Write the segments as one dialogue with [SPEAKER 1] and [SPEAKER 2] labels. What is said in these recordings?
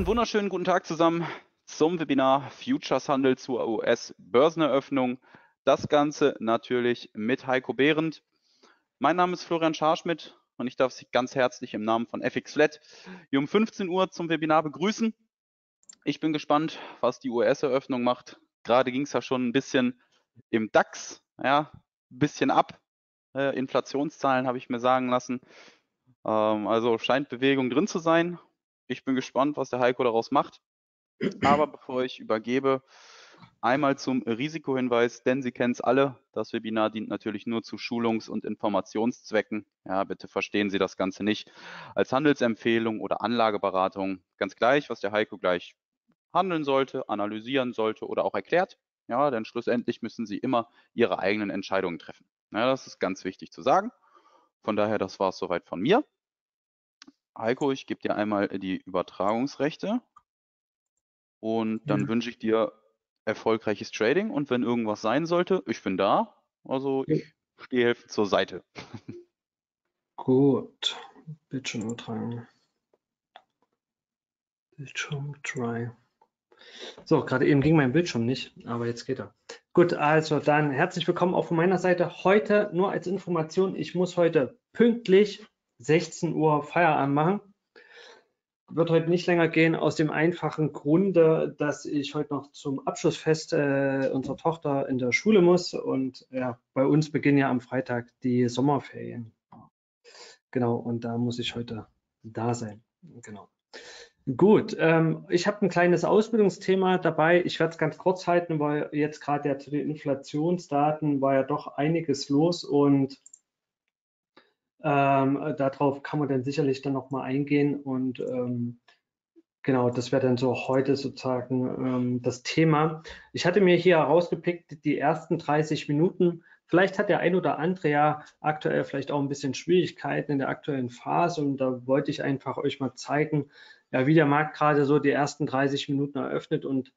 [SPEAKER 1] Einen wunderschönen guten Tag zusammen zum Webinar Futures Handel zur US-Börseneröffnung. Das Ganze natürlich mit Heiko Behrendt. Mein Name ist Florian Scharschmidt und ich darf Sie ganz herzlich im Namen von FX Flat um 15 Uhr zum Webinar begrüßen. Ich bin gespannt, was die US-Eröffnung macht. Gerade ging es ja schon ein bisschen im DAX, ja, ein bisschen ab. Äh, Inflationszahlen habe ich mir sagen lassen. Ähm, also scheint Bewegung drin zu sein. Ich bin gespannt, was der Heiko daraus macht. Aber bevor ich übergebe, einmal zum Risikohinweis, denn Sie kennen es alle. Das Webinar dient natürlich nur zu Schulungs- und Informationszwecken. Ja, bitte verstehen Sie das Ganze nicht als Handelsempfehlung oder Anlageberatung. Ganz gleich, was der Heiko gleich handeln sollte, analysieren sollte oder auch erklärt. Ja, denn schlussendlich müssen Sie immer Ihre eigenen Entscheidungen treffen. Ja, das ist ganz wichtig zu sagen. Von daher, das war es soweit von mir. Heiko, ich gebe dir einmal die Übertragungsrechte und dann ja. wünsche ich dir erfolgreiches Trading und wenn irgendwas sein sollte, ich bin da. Also ich stehe helfen zur Seite.
[SPEAKER 2] Gut, Bildschirm übertragen. Bildschirm try. So, gerade eben ging mein Bildschirm nicht, aber jetzt geht er. Gut, also dann herzlich willkommen auch von meiner Seite. Heute nur als Information, ich muss heute pünktlich 16 Uhr Feierabend machen. Wird heute nicht länger gehen, aus dem einfachen Grunde, dass ich heute noch zum Abschlussfest äh, unserer Tochter in der Schule muss. Und ja, bei uns beginnen ja am Freitag die Sommerferien. Genau, und da muss ich heute da sein. Genau. Gut, ähm, ich habe ein kleines Ausbildungsthema dabei. Ich werde es ganz kurz halten, weil jetzt gerade ja zu den Inflationsdaten war ja doch einiges los und ähm, darauf kann man dann sicherlich dann nochmal eingehen und ähm, genau, das wäre dann so heute sozusagen ähm, das Thema. Ich hatte mir hier herausgepickt die ersten 30 Minuten. Vielleicht hat der ein oder andere ja aktuell vielleicht auch ein bisschen Schwierigkeiten in der aktuellen Phase und da wollte ich einfach euch mal zeigen, ja, wie der Markt gerade so die ersten 30 Minuten eröffnet und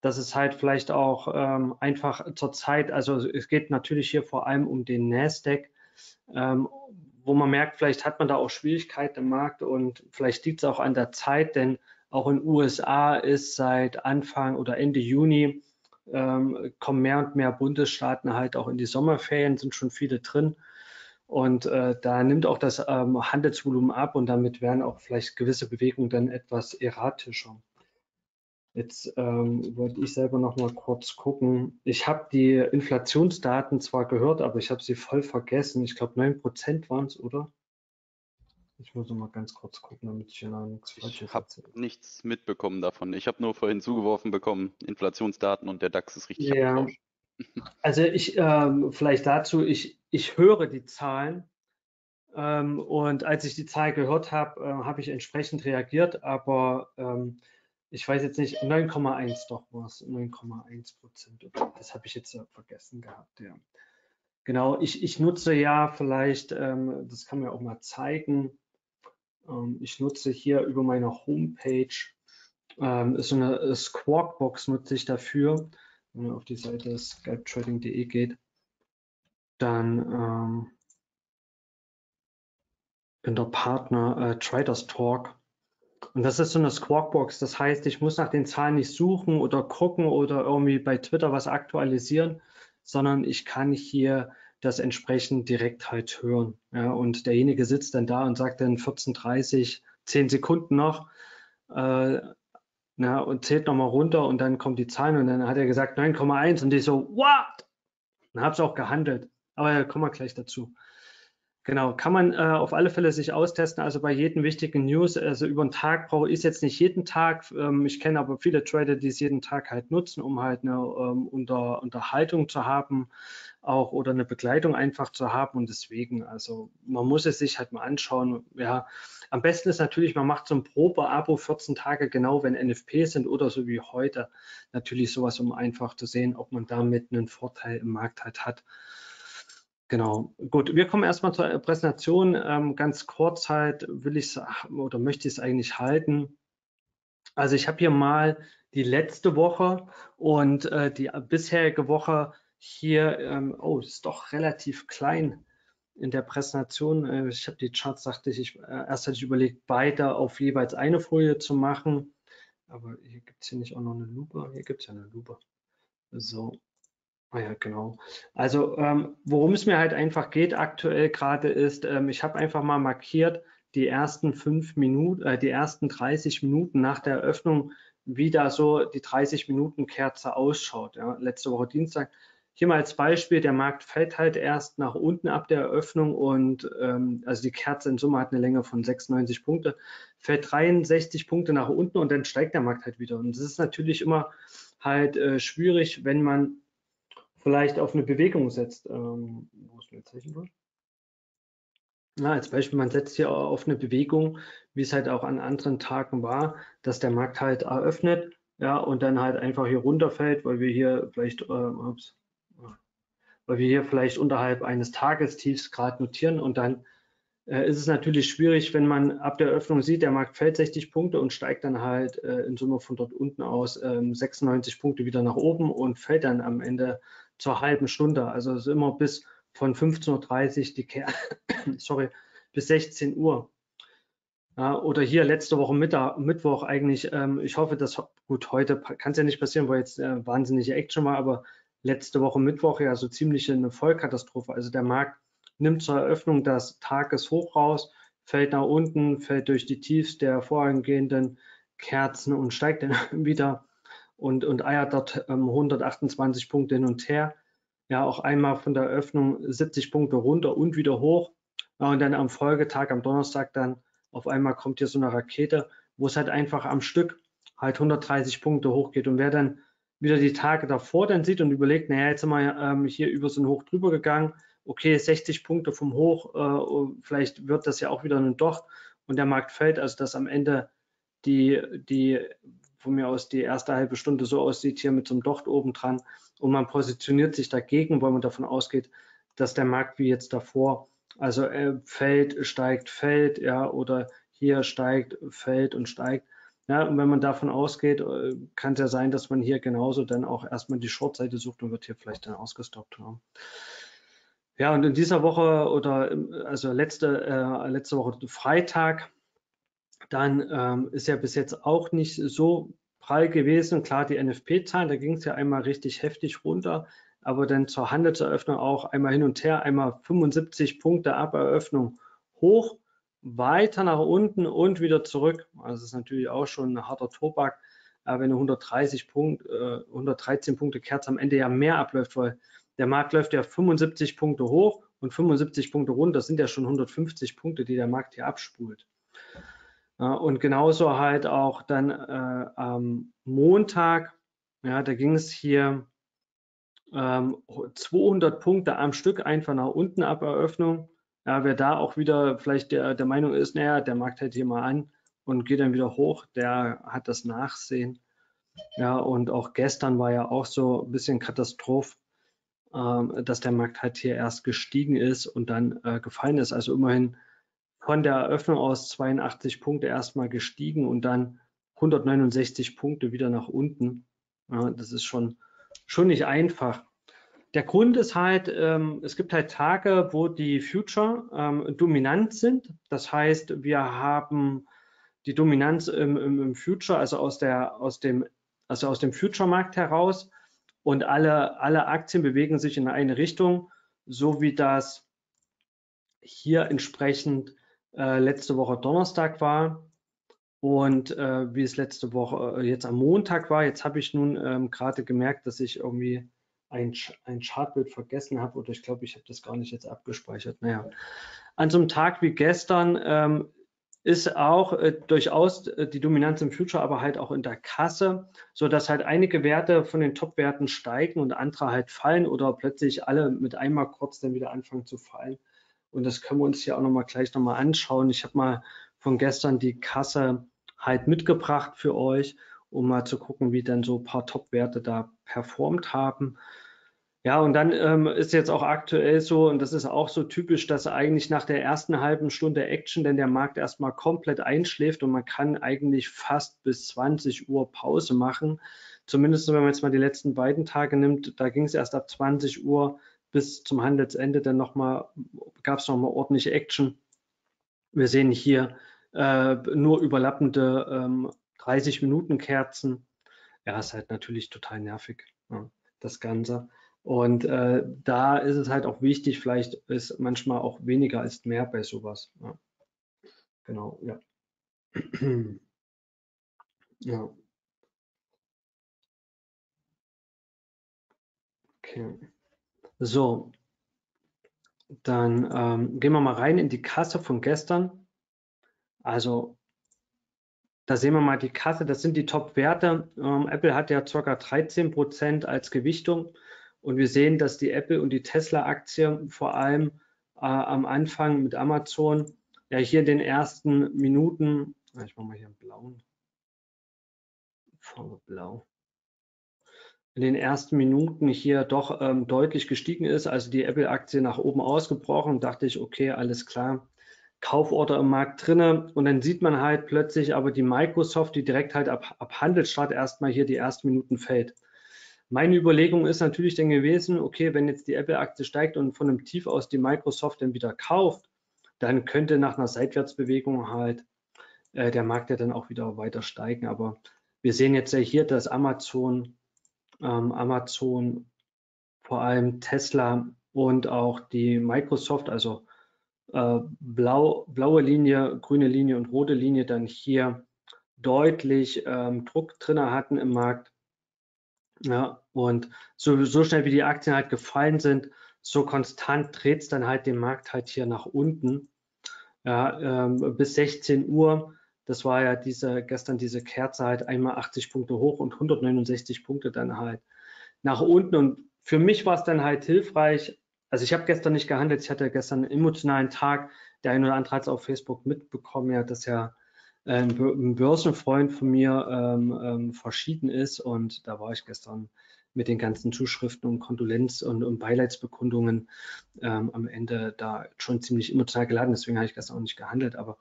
[SPEAKER 2] das ist halt vielleicht auch ähm, einfach zur Zeit, also es geht natürlich hier vor allem um den Nasdaq, ähm, wo man merkt, vielleicht hat man da auch Schwierigkeiten im Markt und vielleicht liegt es auch an der Zeit, denn auch in den USA ist seit Anfang oder Ende Juni ähm, kommen mehr und mehr Bundesstaaten halt auch in die Sommerferien, sind schon viele drin. Und äh, da nimmt auch das ähm, Handelsvolumen ab und damit werden auch vielleicht gewisse Bewegungen dann etwas erratischer. Jetzt ähm, wollte ich selber noch mal kurz gucken. Ich habe die Inflationsdaten zwar gehört, aber ich habe sie voll vergessen. Ich glaube, 9% waren es, oder? Ich muss noch mal ganz kurz gucken, damit ich hier noch nichts
[SPEAKER 1] Falsches Ich habe nichts mitbekommen davon. Ich habe nur vorhin zugeworfen bekommen, Inflationsdaten und der DAX ist richtig
[SPEAKER 2] Ja, also ich, ähm, vielleicht dazu, ich, ich höre die Zahlen ähm, und als ich die Zahl gehört habe, äh, habe ich entsprechend reagiert, aber ähm, ich weiß jetzt nicht, 9,1 doch war es, 9,1 Prozent. Das habe ich jetzt vergessen gehabt, ja. Genau, ich, ich nutze ja vielleicht, ähm, das kann man auch mal zeigen, ähm, ich nutze hier über meine Homepage, ähm, so eine Squawkbox nutze ich dafür. Wenn man auf die Seite skypetrading.de geht, dann ähm, in der Partner äh, Traders Talk und das ist so eine Squawkbox. Das heißt, ich muss nach den Zahlen nicht suchen oder gucken oder irgendwie bei Twitter was aktualisieren, sondern ich kann hier das entsprechend direkt halt hören. Ja, und derjenige sitzt dann da und sagt dann 14.30, 10 Sekunden noch äh, na, und zählt nochmal runter und dann kommt die Zahlen und dann hat er gesagt 9,1 und ich so, what? Dann habe ich auch gehandelt. Aber da kommen wir gleich dazu. Genau, kann man äh, auf alle Fälle sich austesten. Also bei jedem wichtigen News, also über den Tag brauche ich jetzt nicht jeden Tag. Ähm, ich kenne aber viele Trader, die es jeden Tag halt nutzen, um halt eine ähm, Unter Unterhaltung zu haben, auch oder eine Begleitung einfach zu haben. Und deswegen, also man muss es sich halt mal anschauen. Ja, am besten ist natürlich, man macht so ein Probe-Abo 14 Tage genau, wenn NFP sind oder so wie heute. Natürlich sowas, um einfach zu sehen, ob man damit einen Vorteil im Markt halt hat. Genau, gut. Wir kommen erstmal zur Präsentation. Ähm, ganz kurz halt will ich oder möchte ich es eigentlich halten. Also ich habe hier mal die letzte Woche und äh, die bisherige Woche hier, ähm, oh, ist doch relativ klein in der Präsentation. Äh, ich habe die Charts, dachte ich, ich äh, erst hatte ich überlegt, beide auf jeweils eine Folie zu machen. Aber hier gibt es hier nicht auch noch eine Lupe. Hier gibt es ja eine Lupe. So. Ah ja, genau. Also ähm, worum es mir halt einfach geht aktuell gerade ist, ähm, ich habe einfach mal markiert, die ersten fünf Minuten, äh, die ersten 30 Minuten nach der Eröffnung, wie da so die 30 Minuten Kerze ausschaut. Ja. Letzte Woche Dienstag. Hier mal als Beispiel, der Markt fällt halt erst nach unten ab der Eröffnung und ähm, also die Kerze in Summe hat eine Länge von 96 Punkte, fällt 63 Punkte nach unten und dann steigt der Markt halt wieder. Und das ist natürlich immer halt äh, schwierig, wenn man vielleicht auf eine Bewegung setzt. Ähm, wo ist mein Zeichenwort? Ja, als Beispiel, man setzt hier auf eine Bewegung, wie es halt auch an anderen Tagen war, dass der Markt halt eröffnet, ja, und dann halt einfach hier runterfällt, weil wir hier vielleicht, äh, ups, weil wir hier vielleicht unterhalb eines Tagestiefs gerade notieren und dann äh, ist es natürlich schwierig, wenn man ab der Öffnung sieht, der Markt fällt 60 Punkte und steigt dann halt äh, in Summe von dort unten aus 96 ähm, Punkte wieder nach oben und fällt dann am Ende zur halben Stunde. Also es ist immer bis von 15.30 Uhr die Ker sorry, bis 16 Uhr. Ja, oder hier letzte Woche Mittag, Mittwoch eigentlich, ähm, ich hoffe, dass, gut, heute kann es ja nicht passieren, weil jetzt äh, wahnsinnige Action war, aber letzte Woche Mittwoch ja so ziemlich eine Vollkatastrophe. Also der Markt nimmt zur Eröffnung das Tageshoch raus, fällt nach unten, fällt durch die Tiefs der vorangehenden Kerzen und steigt dann wieder und, und eiert dort ähm, 128 Punkte hin und her. Ja, auch einmal von der Eröffnung 70 Punkte runter und wieder hoch. Ja, und dann am Folgetag, am Donnerstag, dann auf einmal kommt hier so eine Rakete, wo es halt einfach am Stück halt 130 Punkte hochgeht. Und wer dann wieder die Tage davor dann sieht und überlegt, naja, jetzt sind wir ähm, hier über so ein Hoch drüber gegangen, okay, 60 Punkte vom Hoch, äh, vielleicht wird das ja auch wieder ein Docht und der Markt fällt, also dass am Ende die, die von mir aus die erste halbe Stunde so aussieht, hier mit so einem Docht oben dran und man positioniert sich dagegen, weil man davon ausgeht, dass der Markt wie jetzt davor, also äh, fällt, steigt, fällt, ja, oder hier steigt, fällt und steigt. Ja, und wenn man davon ausgeht, äh, kann es ja sein, dass man hier genauso dann auch erstmal die Short-Seite sucht und wird hier vielleicht dann ausgestoppt haben. Ja, und in dieser Woche oder also letzte, äh, letzte Woche Freitag dann ähm, ist ja bis jetzt auch nicht so prall gewesen. Klar, die NFP-Zahlen, da ging es ja einmal richtig heftig runter, aber dann zur Handelseröffnung auch einmal hin und her, einmal 75 Punkte ab Eröffnung hoch, weiter nach unten und wieder zurück. Also das ist natürlich auch schon ein harter Tobak, aber wenn eine 130 Punkt, äh, 113 Punkte Kerze am Ende ja mehr abläuft, weil der Markt läuft ja 75 Punkte hoch und 75 Punkte runter, das sind ja schon 150 Punkte, die der Markt hier abspult. Und genauso halt auch dann äh, am Montag, ja, da ging es hier ähm, 200 Punkte am Stück einfach nach unten ab Eröffnung. Ja, wer da auch wieder vielleicht der, der Meinung ist, naja, der Markt hält hier mal an und geht dann wieder hoch, der hat das Nachsehen. Ja, und auch gestern war ja auch so ein bisschen Katastroph, ähm, dass der Markt halt hier erst gestiegen ist und dann äh, gefallen ist. Also immerhin von der Eröffnung aus 82 Punkte erstmal gestiegen und dann 169 Punkte wieder nach unten. Ja, das ist schon, schon nicht einfach. Der Grund ist halt, ähm, es gibt halt Tage, wo die Future ähm, dominant sind. Das heißt, wir haben die Dominanz im, im, im Future, also aus, der, aus dem, also aus dem Future-Markt heraus. Und alle, alle Aktien bewegen sich in eine Richtung, so wie das hier entsprechend äh, letzte Woche Donnerstag war und äh, wie es letzte Woche äh, jetzt am Montag war. Jetzt habe ich nun ähm, gerade gemerkt, dass ich irgendwie ein, ein Chartbild vergessen habe oder ich glaube, ich habe das gar nicht jetzt abgespeichert. Naja, an so einem Tag wie gestern ähm, ist auch äh, durchaus äh, die Dominanz im Future, aber halt auch in der Kasse, so dass halt einige Werte von den Top-Werten steigen und andere halt fallen oder plötzlich alle mit einmal kurz dann wieder anfangen zu fallen. Und das können wir uns hier auch nochmal gleich nochmal anschauen. Ich habe mal von gestern die Kasse halt mitgebracht für euch, um mal zu gucken, wie denn so ein paar Top-Werte da performt haben. Ja, und dann ähm, ist jetzt auch aktuell so, und das ist auch so typisch, dass eigentlich nach der ersten halben Stunde Action denn der Markt erstmal komplett einschläft und man kann eigentlich fast bis 20 Uhr Pause machen. Zumindest wenn man jetzt mal die letzten beiden Tage nimmt, da ging es erst ab 20 Uhr bis zum Handelsende dann nochmal, gab es nochmal ordentliche Action. Wir sehen hier äh, nur überlappende ähm, 30 Minuten Kerzen. Ja, ist halt natürlich total nervig, ja, das Ganze. Und äh, da ist es halt auch wichtig, vielleicht ist manchmal auch weniger ist mehr bei sowas. Ja. Genau, ja. ja. Okay. So, dann ähm, gehen wir mal rein in die Kasse von gestern. Also da sehen wir mal die Kasse, das sind die Top-Werte. Ähm, Apple hat ja ca. 13 Prozent als Gewichtung und wir sehen, dass die Apple und die Tesla-Aktie vor allem äh, am Anfang mit Amazon ja hier in den ersten Minuten, ich mache mal hier einen blauen, Farbe blau, in den ersten Minuten hier doch ähm, deutlich gestiegen ist. Also die Apple-Aktie nach oben ausgebrochen, dachte ich, okay, alles klar. Kauforder im Markt drinne und dann sieht man halt plötzlich aber die Microsoft, die direkt halt ab, ab Handelsstart erstmal hier die ersten Minuten fällt. Meine Überlegung ist natürlich dann gewesen, okay, wenn jetzt die Apple-Aktie steigt und von einem Tief aus die Microsoft dann wieder kauft, dann könnte nach einer Seitwärtsbewegung halt äh, der Markt ja dann auch wieder weiter steigen. Aber wir sehen jetzt ja hier, dass Amazon ähm, Amazon, vor allem Tesla und auch die Microsoft, also äh, blau, blaue Linie, grüne Linie und rote Linie dann hier deutlich ähm, Druck drin hatten im Markt. Ja, und so, so schnell wie die Aktien halt gefallen sind, so konstant dreht es dann halt den Markt halt hier nach unten. Ja, ähm, bis 16 Uhr das war ja diese, gestern diese Kerze halt einmal 80 Punkte hoch und 169 Punkte dann halt nach unten. Und für mich war es dann halt hilfreich. Also ich habe gestern nicht gehandelt, ich hatte gestern einen emotionalen Tag. Der eine oder andere hat es auf Facebook mitbekommen, ja, dass ja äh, ein Börsenfreund von mir ähm, ähm, verschieden ist und da war ich gestern mit den ganzen Zuschriften und Kondolenz- und, und Beileidsbekundungen ähm, am Ende da schon ziemlich emotional geladen. Deswegen habe ich gestern auch nicht gehandelt. Aber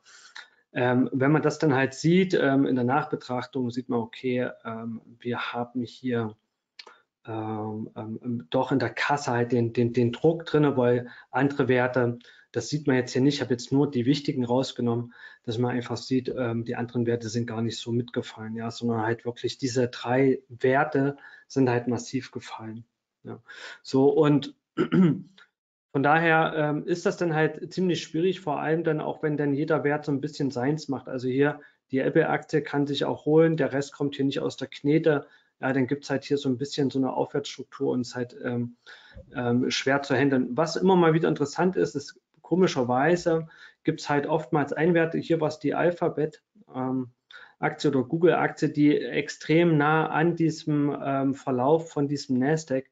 [SPEAKER 2] ähm, wenn man das dann halt sieht, ähm, in der Nachbetrachtung sieht man, okay, ähm, wir haben hier ähm, ähm, doch in der Kasse halt den, den, den Druck drin, weil andere Werte, das sieht man jetzt hier nicht, ich habe jetzt nur die wichtigen rausgenommen, dass man einfach sieht, ähm, die anderen Werte sind gar nicht so mitgefallen, ja, sondern halt wirklich diese drei Werte sind halt massiv gefallen. Ja. So und von daher ähm, ist das dann halt ziemlich schwierig, vor allem dann auch, wenn dann jeder Wert so ein bisschen seins macht. Also hier die Apple-Aktie kann sich auch holen, der Rest kommt hier nicht aus der Knete. Ja, dann gibt es halt hier so ein bisschen so eine Aufwärtsstruktur und es ist halt ähm, ähm, schwer zu handeln. Was immer mal wieder interessant ist, ist komischerweise gibt es halt oftmals Einwerte, hier was die Alphabet. Ähm, Aktie oder Google-Aktie, die extrem nah an diesem ähm, Verlauf von diesem Nasdaq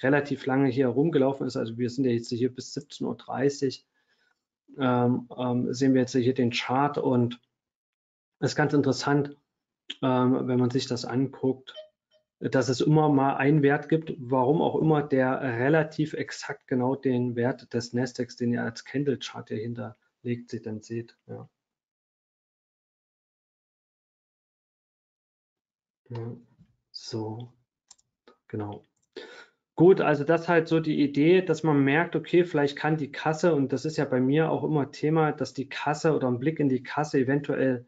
[SPEAKER 2] relativ lange hier rumgelaufen ist. Also wir sind ja jetzt hier bis 17.30 Uhr, ähm, ähm, sehen wir jetzt hier den Chart und es ist ganz interessant, ähm, wenn man sich das anguckt, dass es immer mal einen Wert gibt, warum auch immer, der relativ exakt genau den Wert des Nasdaqs, den ihr als Candle Chart hier hinterlegt, seht, dann seht. Ja, so, genau. Gut, also das halt so die Idee, dass man merkt, okay, vielleicht kann die Kasse, und das ist ja bei mir auch immer Thema, dass die Kasse oder ein Blick in die Kasse eventuell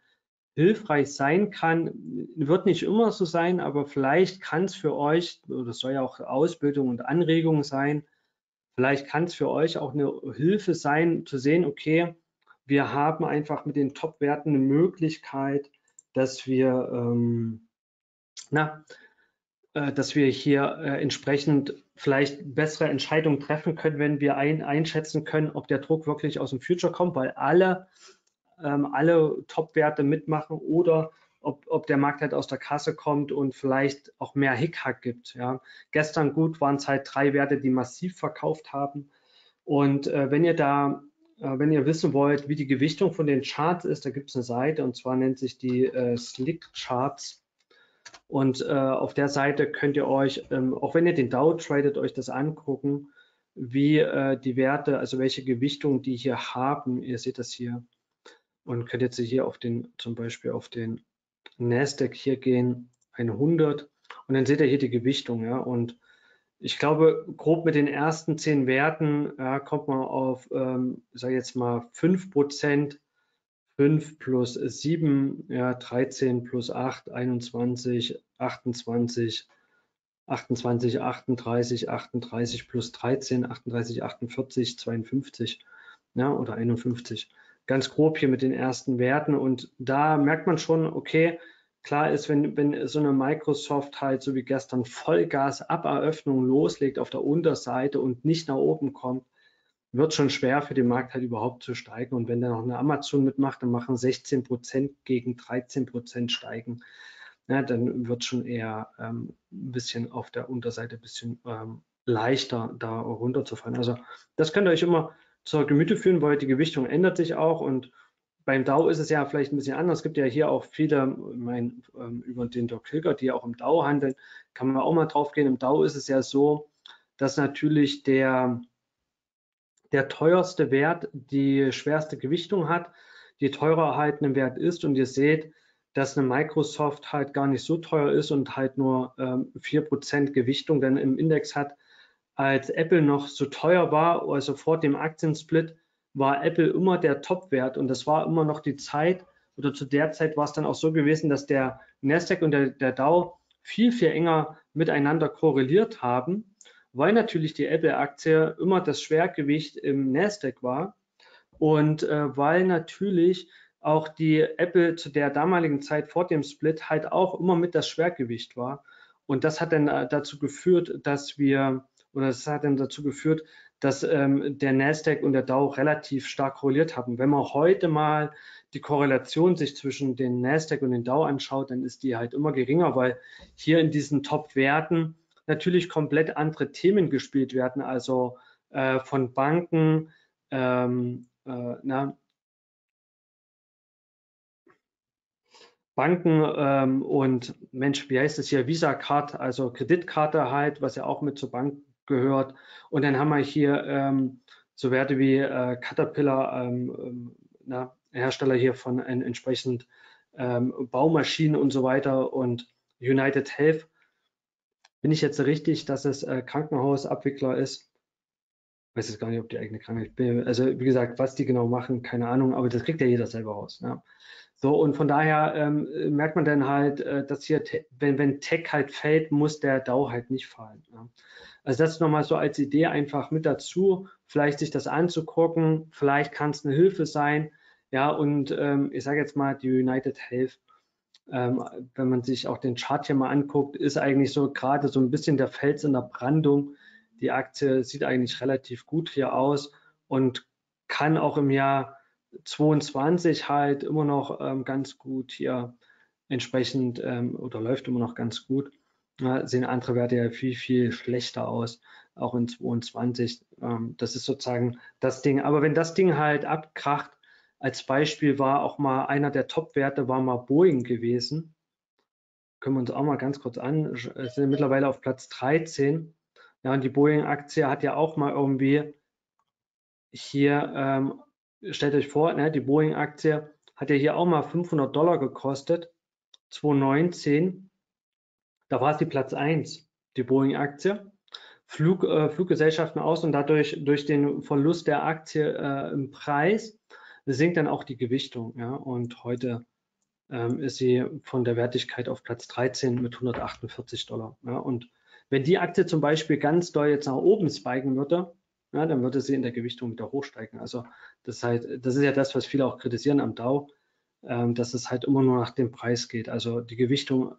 [SPEAKER 2] hilfreich sein kann. Wird nicht immer so sein, aber vielleicht kann es für euch, das soll ja auch Ausbildung und Anregung sein, vielleicht kann es für euch auch eine Hilfe sein, zu sehen, okay, wir haben einfach mit den Top-Werten eine Möglichkeit, dass wir, ähm, na, dass wir hier äh, entsprechend vielleicht bessere Entscheidungen treffen können, wenn wir ein, einschätzen können, ob der Druck wirklich aus dem Future kommt, weil alle, ähm, alle Top-Werte mitmachen oder ob, ob der Markt halt aus der Kasse kommt und vielleicht auch mehr Hickhack gibt. Ja. Gestern gut waren es halt drei Werte, die massiv verkauft haben. Und äh, wenn ihr da, äh, wenn ihr wissen wollt, wie die Gewichtung von den Charts ist, da gibt es eine Seite und zwar nennt sich die äh, Slick Charts. Und äh, auf der Seite könnt ihr euch, ähm, auch wenn ihr den Dow tradet, euch das angucken, wie äh, die Werte, also welche Gewichtung die hier haben. Ihr seht das hier. Und könnt jetzt hier auf den, zum Beispiel auf den Nasdaq hier gehen, 100 und dann seht ihr hier die Gewichtung, ja, und ich glaube, grob mit den ersten zehn Werten ja, kommt man auf, ähm, sage jetzt mal, 5 Prozent 5 plus 7, ja, 13 plus 8, 21, 28, 28, 38, 38 plus 13, 38, 48, 52 ja, oder 51. Ganz grob hier mit den ersten Werten. Und da merkt man schon, okay, klar ist, wenn, wenn so eine Microsoft halt so wie gestern Vollgas ab Eröffnung loslegt auf der Unterseite und nicht nach oben kommt, wird schon schwer für den Markt halt überhaupt zu steigen. Und wenn da noch eine Amazon mitmacht, dann machen 16 Prozent gegen 13 Prozent steigen. Ja, dann wird schon eher ähm, ein bisschen auf der Unterseite ein bisschen ähm, leichter da runterzufallen. Also das könnt ihr euch immer zur Gemüte führen, weil die Gewichtung ändert sich auch und beim DAO ist es ja vielleicht ein bisschen anders. Es gibt ja hier auch viele, mein, ähm, über den Doc Hilger, die auch im DAO handeln, kann man auch mal drauf gehen. Im DAO ist es ja so, dass natürlich der, der teuerste Wert die schwerste Gewichtung hat, je teurer halt ein Wert ist. Und ihr seht, dass eine Microsoft halt gar nicht so teuer ist und halt nur ähm, 4% Gewichtung dann im Index hat, als Apple noch so teuer war, also vor dem Aktiensplit, war Apple immer der Top-Wert. Und das war immer noch die Zeit oder zu der Zeit war es dann auch so gewesen, dass der Nasdaq und der, der Dow viel, viel enger miteinander korreliert haben weil natürlich die Apple-Aktie immer das Schwergewicht im Nasdaq war und äh, weil natürlich auch die Apple zu der damaligen Zeit vor dem Split halt auch immer mit das Schwergewicht war. Und das hat dann äh, dazu geführt, dass wir, oder das hat dann dazu geführt, dass ähm, der Nasdaq und der Dow relativ stark korreliert haben. Wenn man heute mal die Korrelation sich zwischen den Nasdaq und den Dow anschaut, dann ist die halt immer geringer, weil hier in diesen Top-Werten natürlich komplett andere Themen gespielt werden, also äh, von Banken, ähm, äh, na, Banken ähm, und Mensch, wie heißt es hier, Visa Card, also Kreditkarte halt, was ja auch mit zur Bank gehört. Und dann haben wir hier ähm, so Werte wie äh, Caterpillar, ähm, ähm na, Hersteller hier von äh, entsprechend ähm, Baumaschinen und so weiter und United Health bin ich jetzt richtig, dass es äh, Krankenhausabwickler ist? Ich weiß jetzt gar nicht, ob die eigene Krankheit, bin, also wie gesagt, was die genau machen, keine Ahnung, aber das kriegt ja jeder selber raus. Ja. So, und von daher ähm, merkt man dann halt, äh, dass hier, wenn, wenn Tech halt fällt, muss der DAO halt nicht fallen. Ja. Also das nochmal so als Idee einfach mit dazu, vielleicht sich das anzugucken, vielleicht kann es eine Hilfe sein. Ja, und ähm, ich sage jetzt mal, die United Health ähm, wenn man sich auch den Chart hier mal anguckt, ist eigentlich so gerade so ein bisschen der Fels in der Brandung. Die Aktie sieht eigentlich relativ gut hier aus und kann auch im Jahr 22 halt immer noch ähm, ganz gut hier entsprechend ähm, oder läuft immer noch ganz gut. Ja, sehen andere Werte ja viel, viel schlechter aus, auch in 22. Ähm, das ist sozusagen das Ding. Aber wenn das Ding halt abkracht, als Beispiel war auch mal einer der Top-Werte war mal Boeing gewesen. Können wir uns auch mal ganz kurz an. Sind mittlerweile auf Platz 13. Ja, und die Boeing-Aktie hat ja auch mal irgendwie hier, ähm, stellt euch vor, ne, die Boeing-Aktie hat ja hier auch mal 500 Dollar gekostet. 2019, da war es die Platz 1, die Boeing-Aktie. Flug, äh, Fluggesellschaften aus und dadurch durch den Verlust der Aktie äh, im Preis sinkt dann auch die Gewichtung. Ja? Und heute ähm, ist sie von der Wertigkeit auf Platz 13 mit 148 Dollar. Ja? Und wenn die Aktie zum Beispiel ganz doll jetzt nach oben spiken würde, ja, dann würde sie in der Gewichtung wieder hochsteigen. Also das halt, das ist ja das, was viele auch kritisieren am Dow, ähm, dass es halt immer nur nach dem Preis geht. Also die Gewichtung,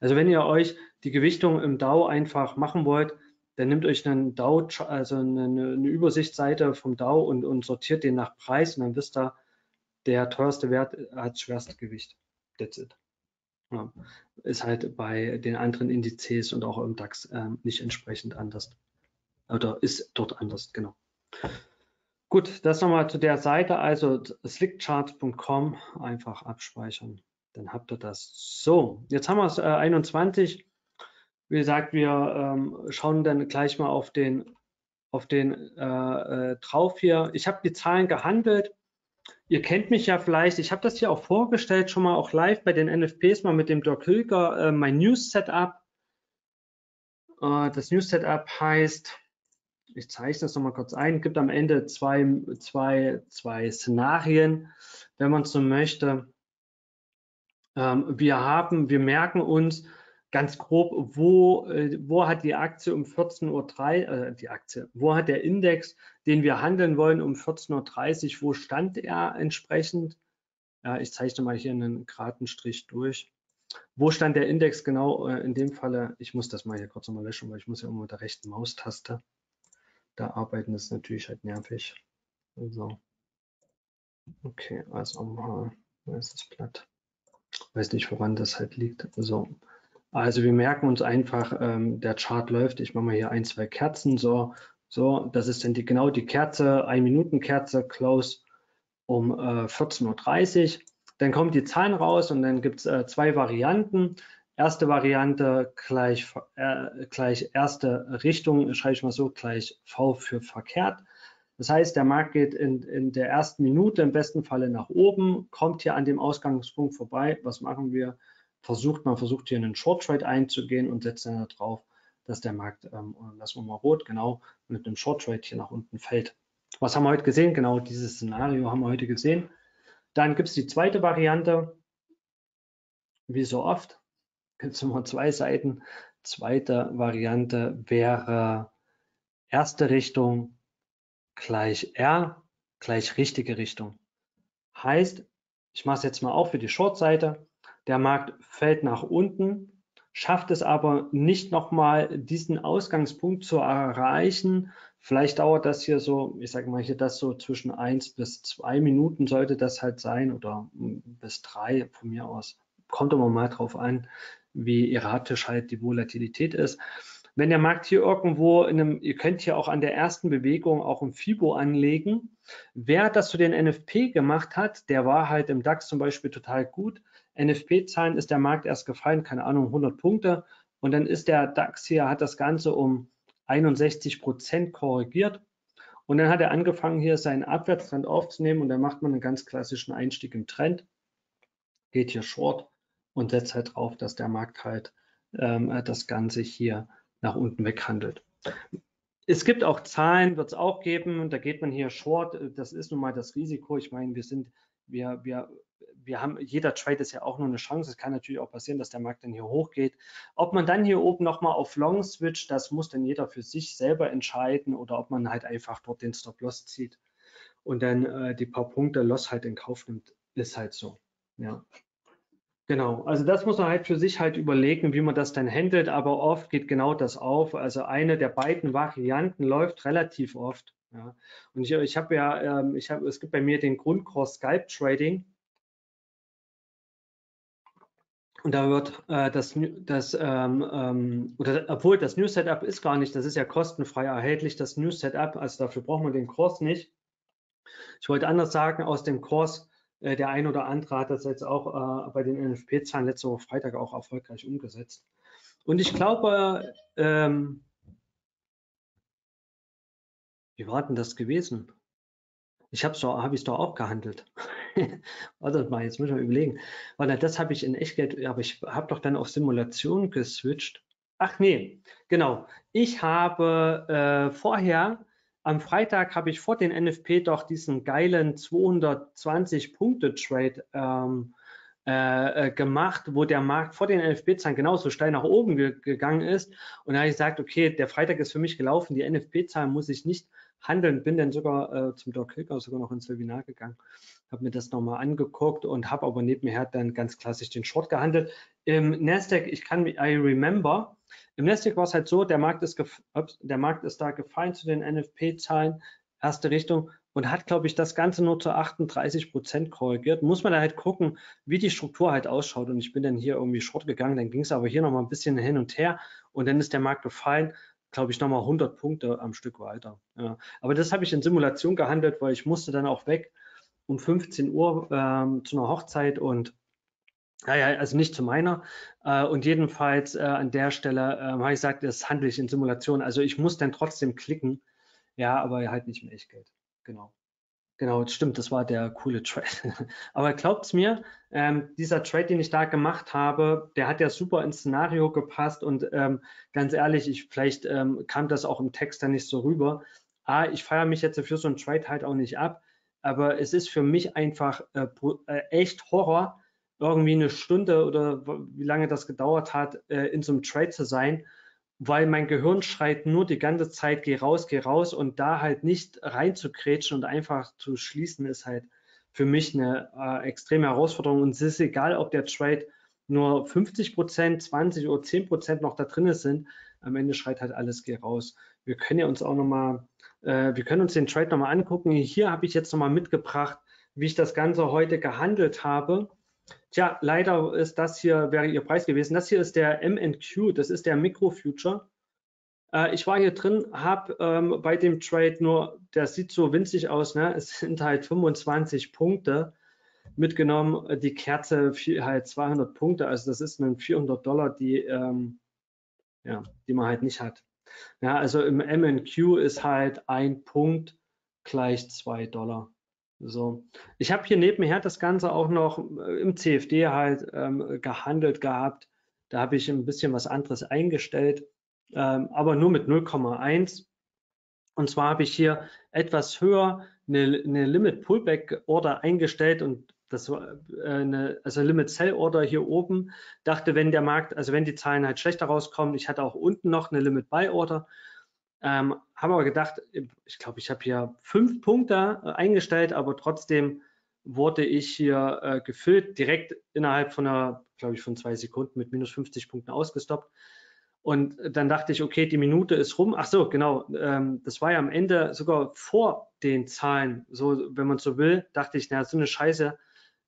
[SPEAKER 2] also wenn ihr euch die Gewichtung im Dow einfach machen wollt, dann nimmt euch einen DAO, also eine, eine Übersichtsseite vom DAO und, und, sortiert den nach Preis und dann wisst ihr, der teuerste Wert hat schwerste Gewicht. That's it. Ja. Ist halt bei den anderen Indizes und auch im DAX ähm, nicht entsprechend anders. Oder ist dort anders, genau. Gut, das nochmal zu der Seite, also slickcharts.com, einfach abspeichern, dann habt ihr das. So, jetzt haben wir es äh, 21. Wie gesagt, wir ähm, schauen dann gleich mal auf den, auf den äh, äh, drauf hier. Ich habe die Zahlen gehandelt. Ihr kennt mich ja vielleicht, ich habe das hier auch vorgestellt, schon mal auch live bei den NFPs, mal mit dem Dirk Hilger, äh, mein News-Setup. Äh, das News-Setup heißt, ich zeichne das nochmal kurz ein, gibt am Ende zwei, zwei, zwei Szenarien, wenn man so möchte. Ähm, wir haben, wir merken uns ganz grob, wo, äh, wo hat die Aktie um 14.03 Uhr, äh, die Aktie, wo hat der Index, den wir handeln wollen, um 14.30 Uhr, wo stand er entsprechend? Ja, ich zeichne mal hier einen geraden Strich durch. Wo stand der Index genau äh, in dem Falle? Ich muss das mal hier kurz nochmal löschen, weil ich muss ja immer mit der rechten Maustaste da arbeiten. Das ist natürlich halt nervig. So. Okay, also mal, wo ist das Blatt? Weiß nicht, woran das halt liegt. So. Also wir merken uns einfach, ähm, der Chart läuft. Ich mache mal hier ein, zwei Kerzen. So, so, das ist dann die, genau die Kerze, ein Minuten Kerze, Close um äh, 14.30 Uhr. Dann kommen die Zahlen raus und dann gibt es äh, zwei Varianten. Erste Variante gleich, äh, gleich erste Richtung, schreibe ich mal so, gleich V für verkehrt. Das heißt, der Markt geht in, in der ersten Minute im besten Falle nach oben, kommt hier an dem Ausgangspunkt vorbei. Was machen wir? Versucht man versucht hier einen Short Trade einzugehen und setzt dann darauf, dass der Markt, ähm, lassen wir mal rot, genau mit einem Short Trade hier nach unten fällt. Was haben wir heute gesehen? Genau dieses Szenario haben wir heute gesehen. Dann gibt es die zweite Variante, wie so oft, gibt es immer zwei Seiten. Zweite Variante wäre erste Richtung gleich R gleich richtige Richtung. Heißt, ich mache es jetzt mal auch für die Short-Seite. Der Markt fällt nach unten, schafft es aber nicht nochmal diesen Ausgangspunkt zu erreichen, Vielleicht dauert das hier so, ich sage mal hier das so zwischen eins bis zwei Minuten sollte das halt sein oder bis drei von mir aus. Kommt immer mal drauf an, wie erratisch halt die Volatilität ist. Wenn der Markt hier irgendwo in einem, ihr könnt hier auch an der ersten Bewegung auch ein FIBO anlegen. Wer das zu den NFP gemacht hat, der war halt im DAX zum Beispiel total gut. NFP-Zahlen ist der Markt erst gefallen, keine Ahnung, 100 Punkte. Und dann ist der DAX hier, hat das Ganze um 61 Prozent korrigiert. Und dann hat er angefangen, hier seinen Abwärtstrend aufzunehmen und dann macht man einen ganz klassischen Einstieg im Trend, geht hier short und setzt halt drauf, dass der Markt halt ähm, das Ganze hier nach unten weghandelt. Es gibt auch Zahlen, wird es auch geben, da geht man hier short, das ist nun mal das Risiko. Ich meine, wir sind, wir, wir wir haben, jeder Trade ist ja auch nur eine Chance. Es kann natürlich auch passieren, dass der Markt dann hier hochgeht. Ob man dann hier oben nochmal auf Long switcht, das muss dann jeder für sich selber entscheiden oder ob man halt einfach dort den Stop-Loss zieht und dann äh, die paar Punkte Loss halt in Kauf nimmt, ist halt so. Ja. Genau, also das muss man halt für sich halt überlegen, wie man das dann handelt, aber oft geht genau das auf. Also eine der beiden Varianten läuft relativ oft. Ja. Und ich, ich habe ja, ähm, ich habe, es gibt bei mir den Grundkurs Skype Trading. Und da wird äh, das, das ähm, ähm, oder obwohl das New Setup ist gar nicht, das ist ja kostenfrei erhältlich, das New Setup, also dafür braucht man den Kurs nicht. Ich wollte anders sagen, aus dem Kurs, äh, der ein oder andere hat das jetzt auch äh, bei den NFP-Zahlen letzte Woche Freitag auch erfolgreich umgesetzt. Und ich glaube, ähm, wie war denn das gewesen? Ich habe es doch, hab doch auch gehandelt. Warte mal, jetzt muss ich mal überlegen. Warte, das habe ich in Echtgeld, aber ich habe doch dann auf Simulation geswitcht. Ach nee, genau. Ich habe äh, vorher, am Freitag habe ich vor den NFP doch diesen geilen 220 Punkte Trade ähm, äh, äh, gemacht, wo der Markt vor den NFP-Zahlen genauso steil nach oben ge gegangen ist. Und da habe ich gesagt, okay, der Freitag ist für mich gelaufen, die NFP-Zahlen muss ich nicht handeln, bin dann sogar äh, zum Doc Hilger sogar noch ins Webinar gegangen, habe mir das nochmal angeguckt und habe aber nebenher dann ganz klassisch den Short gehandelt. Im Nasdaq, ich kann mich, I remember, im Nasdaq war es halt so, der Markt ist, der Markt ist da gefallen zu den NFP-Zahlen, erste Richtung und hat, glaube ich, das Ganze nur zu 38 Prozent korrigiert. Muss man da halt gucken, wie die Struktur halt ausschaut. Und ich bin dann hier irgendwie short gegangen, dann ging es aber hier nochmal ein bisschen hin und her und dann ist der Markt gefallen glaube ich, nochmal 100 Punkte am Stück weiter. Ja. Aber das habe ich in Simulation gehandelt, weil ich musste dann auch weg um 15 Uhr ähm, zu einer Hochzeit und naja, also nicht zu meiner. Äh, und jedenfalls äh, an der Stelle äh, habe ich gesagt, das handle ich in Simulation. Also ich muss dann trotzdem klicken, ja, aber halt nicht mehr Echtgeld. Genau. Genau, stimmt, das war der coole Trade. Aber glaubt's mir, ähm, dieser Trade, den ich da gemacht habe, der hat ja super ins Szenario gepasst und ähm, ganz ehrlich, ich, vielleicht ähm, kam das auch im Text dann nicht so rüber. Ah, ich feiere mich jetzt für so einen Trade halt auch nicht ab, aber es ist für mich einfach äh, äh, echt Horror, irgendwie eine Stunde oder wie lange das gedauert hat, äh, in so einem Trade zu sein weil mein Gehirn schreit nur die ganze Zeit, geh raus, geh raus und da halt nicht reinzukrätschen und einfach zu schließen, ist halt für mich eine äh, extreme Herausforderung und es ist egal, ob der Trade nur 50 Prozent, 20 oder 10 Prozent noch da drin sind, am Ende schreit halt alles, geh raus. Wir können ja uns auch nochmal, äh, wir können uns den Trade nochmal angucken. Hier habe ich jetzt nochmal mitgebracht, wie ich das Ganze heute gehandelt habe. Tja, leider ist das hier, wäre Ihr Preis gewesen. Das hier ist der MNQ, das ist der Microfuture. Äh, ich war hier drin, habe ähm, bei dem Trade nur, der sieht so winzig aus, ne? es sind halt 25 Punkte mitgenommen. Die Kerze halt 200 Punkte, also das ist ein 400 Dollar, die, ähm, ja, die man halt nicht hat. Ja, also im MNQ ist halt ein Punkt gleich 2 Dollar. So, ich habe hier nebenher das Ganze auch noch äh, im CFD halt ähm, gehandelt gehabt. Da habe ich ein bisschen was anderes eingestellt, ähm, aber nur mit 0,1. Und zwar habe ich hier etwas höher eine, eine Limit Pullback Order eingestellt und das war äh, eine, also Limit Sell Order hier oben. Dachte, wenn der Markt, also wenn die Zahlen halt schlechter rauskommen, ich hatte auch unten noch eine Limit Buy Order ähm, haben aber gedacht, ich glaube, ich habe hier fünf Punkte äh, eingestellt, aber trotzdem wurde ich hier äh, gefüllt, direkt innerhalb von einer, glaube ich, von zwei Sekunden mit minus 50 Punkten ausgestoppt. Und dann dachte ich, okay, die Minute ist rum. Ach so, genau. Ähm, das war ja am Ende sogar vor den Zahlen. So, wenn man so will, dachte ich, na, so eine Scheiße.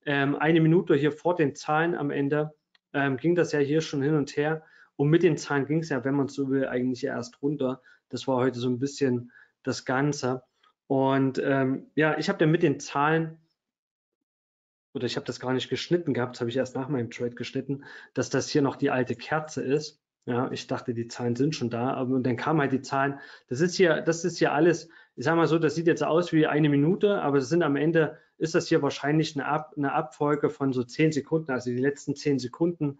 [SPEAKER 2] Ähm, eine Minute hier vor den Zahlen am Ende ähm, ging das ja hier schon hin und her. Und mit den Zahlen ging es ja, wenn man so will, eigentlich erst runter. Das war heute so ein bisschen das Ganze. Und ähm, ja, ich habe dann mit den Zahlen, oder ich habe das gar nicht geschnitten gehabt, das habe ich erst nach meinem Trade geschnitten, dass das hier noch die alte Kerze ist. Ja, ich dachte, die Zahlen sind schon da, aber und dann kamen halt die Zahlen. Das ist hier, das ist hier alles, ich sage mal so, das sieht jetzt aus wie eine Minute, aber es sind am Ende, ist das hier wahrscheinlich eine, Ab, eine Abfolge von so zehn Sekunden, also die letzten zehn Sekunden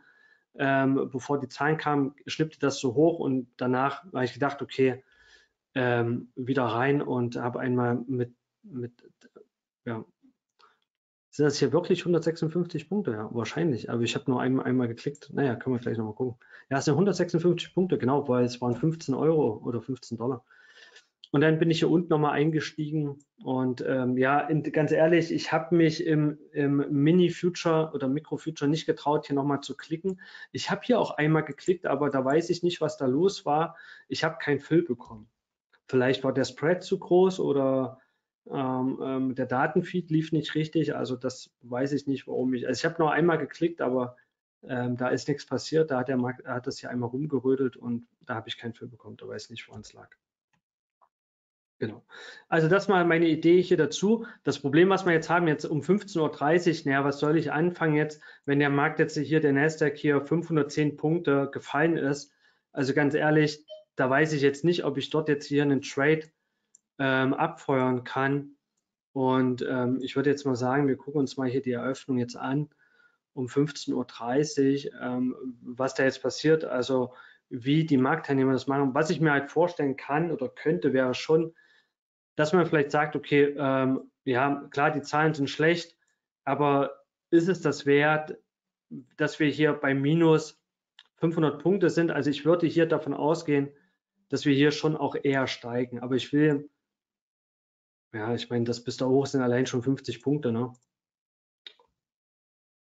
[SPEAKER 2] ähm, bevor die Zahlen kamen, schnippte das so hoch und danach habe ich gedacht, okay, ähm, wieder rein und habe einmal mit, mit ja, sind das hier wirklich 156 Punkte? Ja, wahrscheinlich, aber ich habe nur einmal, einmal geklickt. Naja, können wir gleich nochmal gucken. Ja, es sind 156 Punkte, genau, weil es waren 15 Euro oder 15 Dollar. Und dann bin ich hier unten nochmal eingestiegen und ähm, ja, in, ganz ehrlich, ich habe mich im, im Mini-Future oder Micro-Future nicht getraut, hier nochmal zu klicken. Ich habe hier auch einmal geklickt, aber da weiß ich nicht, was da los war. Ich habe kein Fill bekommen. Vielleicht war der Spread zu groß oder ähm, ähm, der Datenfeed lief nicht richtig. Also das weiß ich nicht, warum ich. Also ich habe nur einmal geklickt, aber ähm, da ist nichts passiert. Da hat der Markt, hat das hier einmal rumgerödelt und da habe ich keinen Fill bekommen. Da weiß ich nicht, woran es lag. Genau. Also das mal meine Idee hier dazu. Das Problem, was wir jetzt haben, jetzt um 15.30 Uhr, naja, was soll ich anfangen jetzt, wenn der Markt jetzt hier, der Nasdaq hier 510 Punkte gefallen ist. Also ganz ehrlich, da weiß ich jetzt nicht, ob ich dort jetzt hier einen Trade ähm, abfeuern kann. Und ähm, ich würde jetzt mal sagen, wir gucken uns mal hier die Eröffnung jetzt an um 15.30 Uhr, ähm, was da jetzt passiert, also wie die Marktteilnehmer das machen. Was ich mir halt vorstellen kann oder könnte, wäre schon, dass man vielleicht sagt, okay, ähm, ja, klar, die Zahlen sind schlecht, aber ist es das wert, dass wir hier bei minus 500 Punkte sind? Also ich würde hier davon ausgehen, dass wir hier schon auch eher steigen. Aber ich will, ja, ich meine, das bis da hoch sind allein schon 50 Punkte, ne?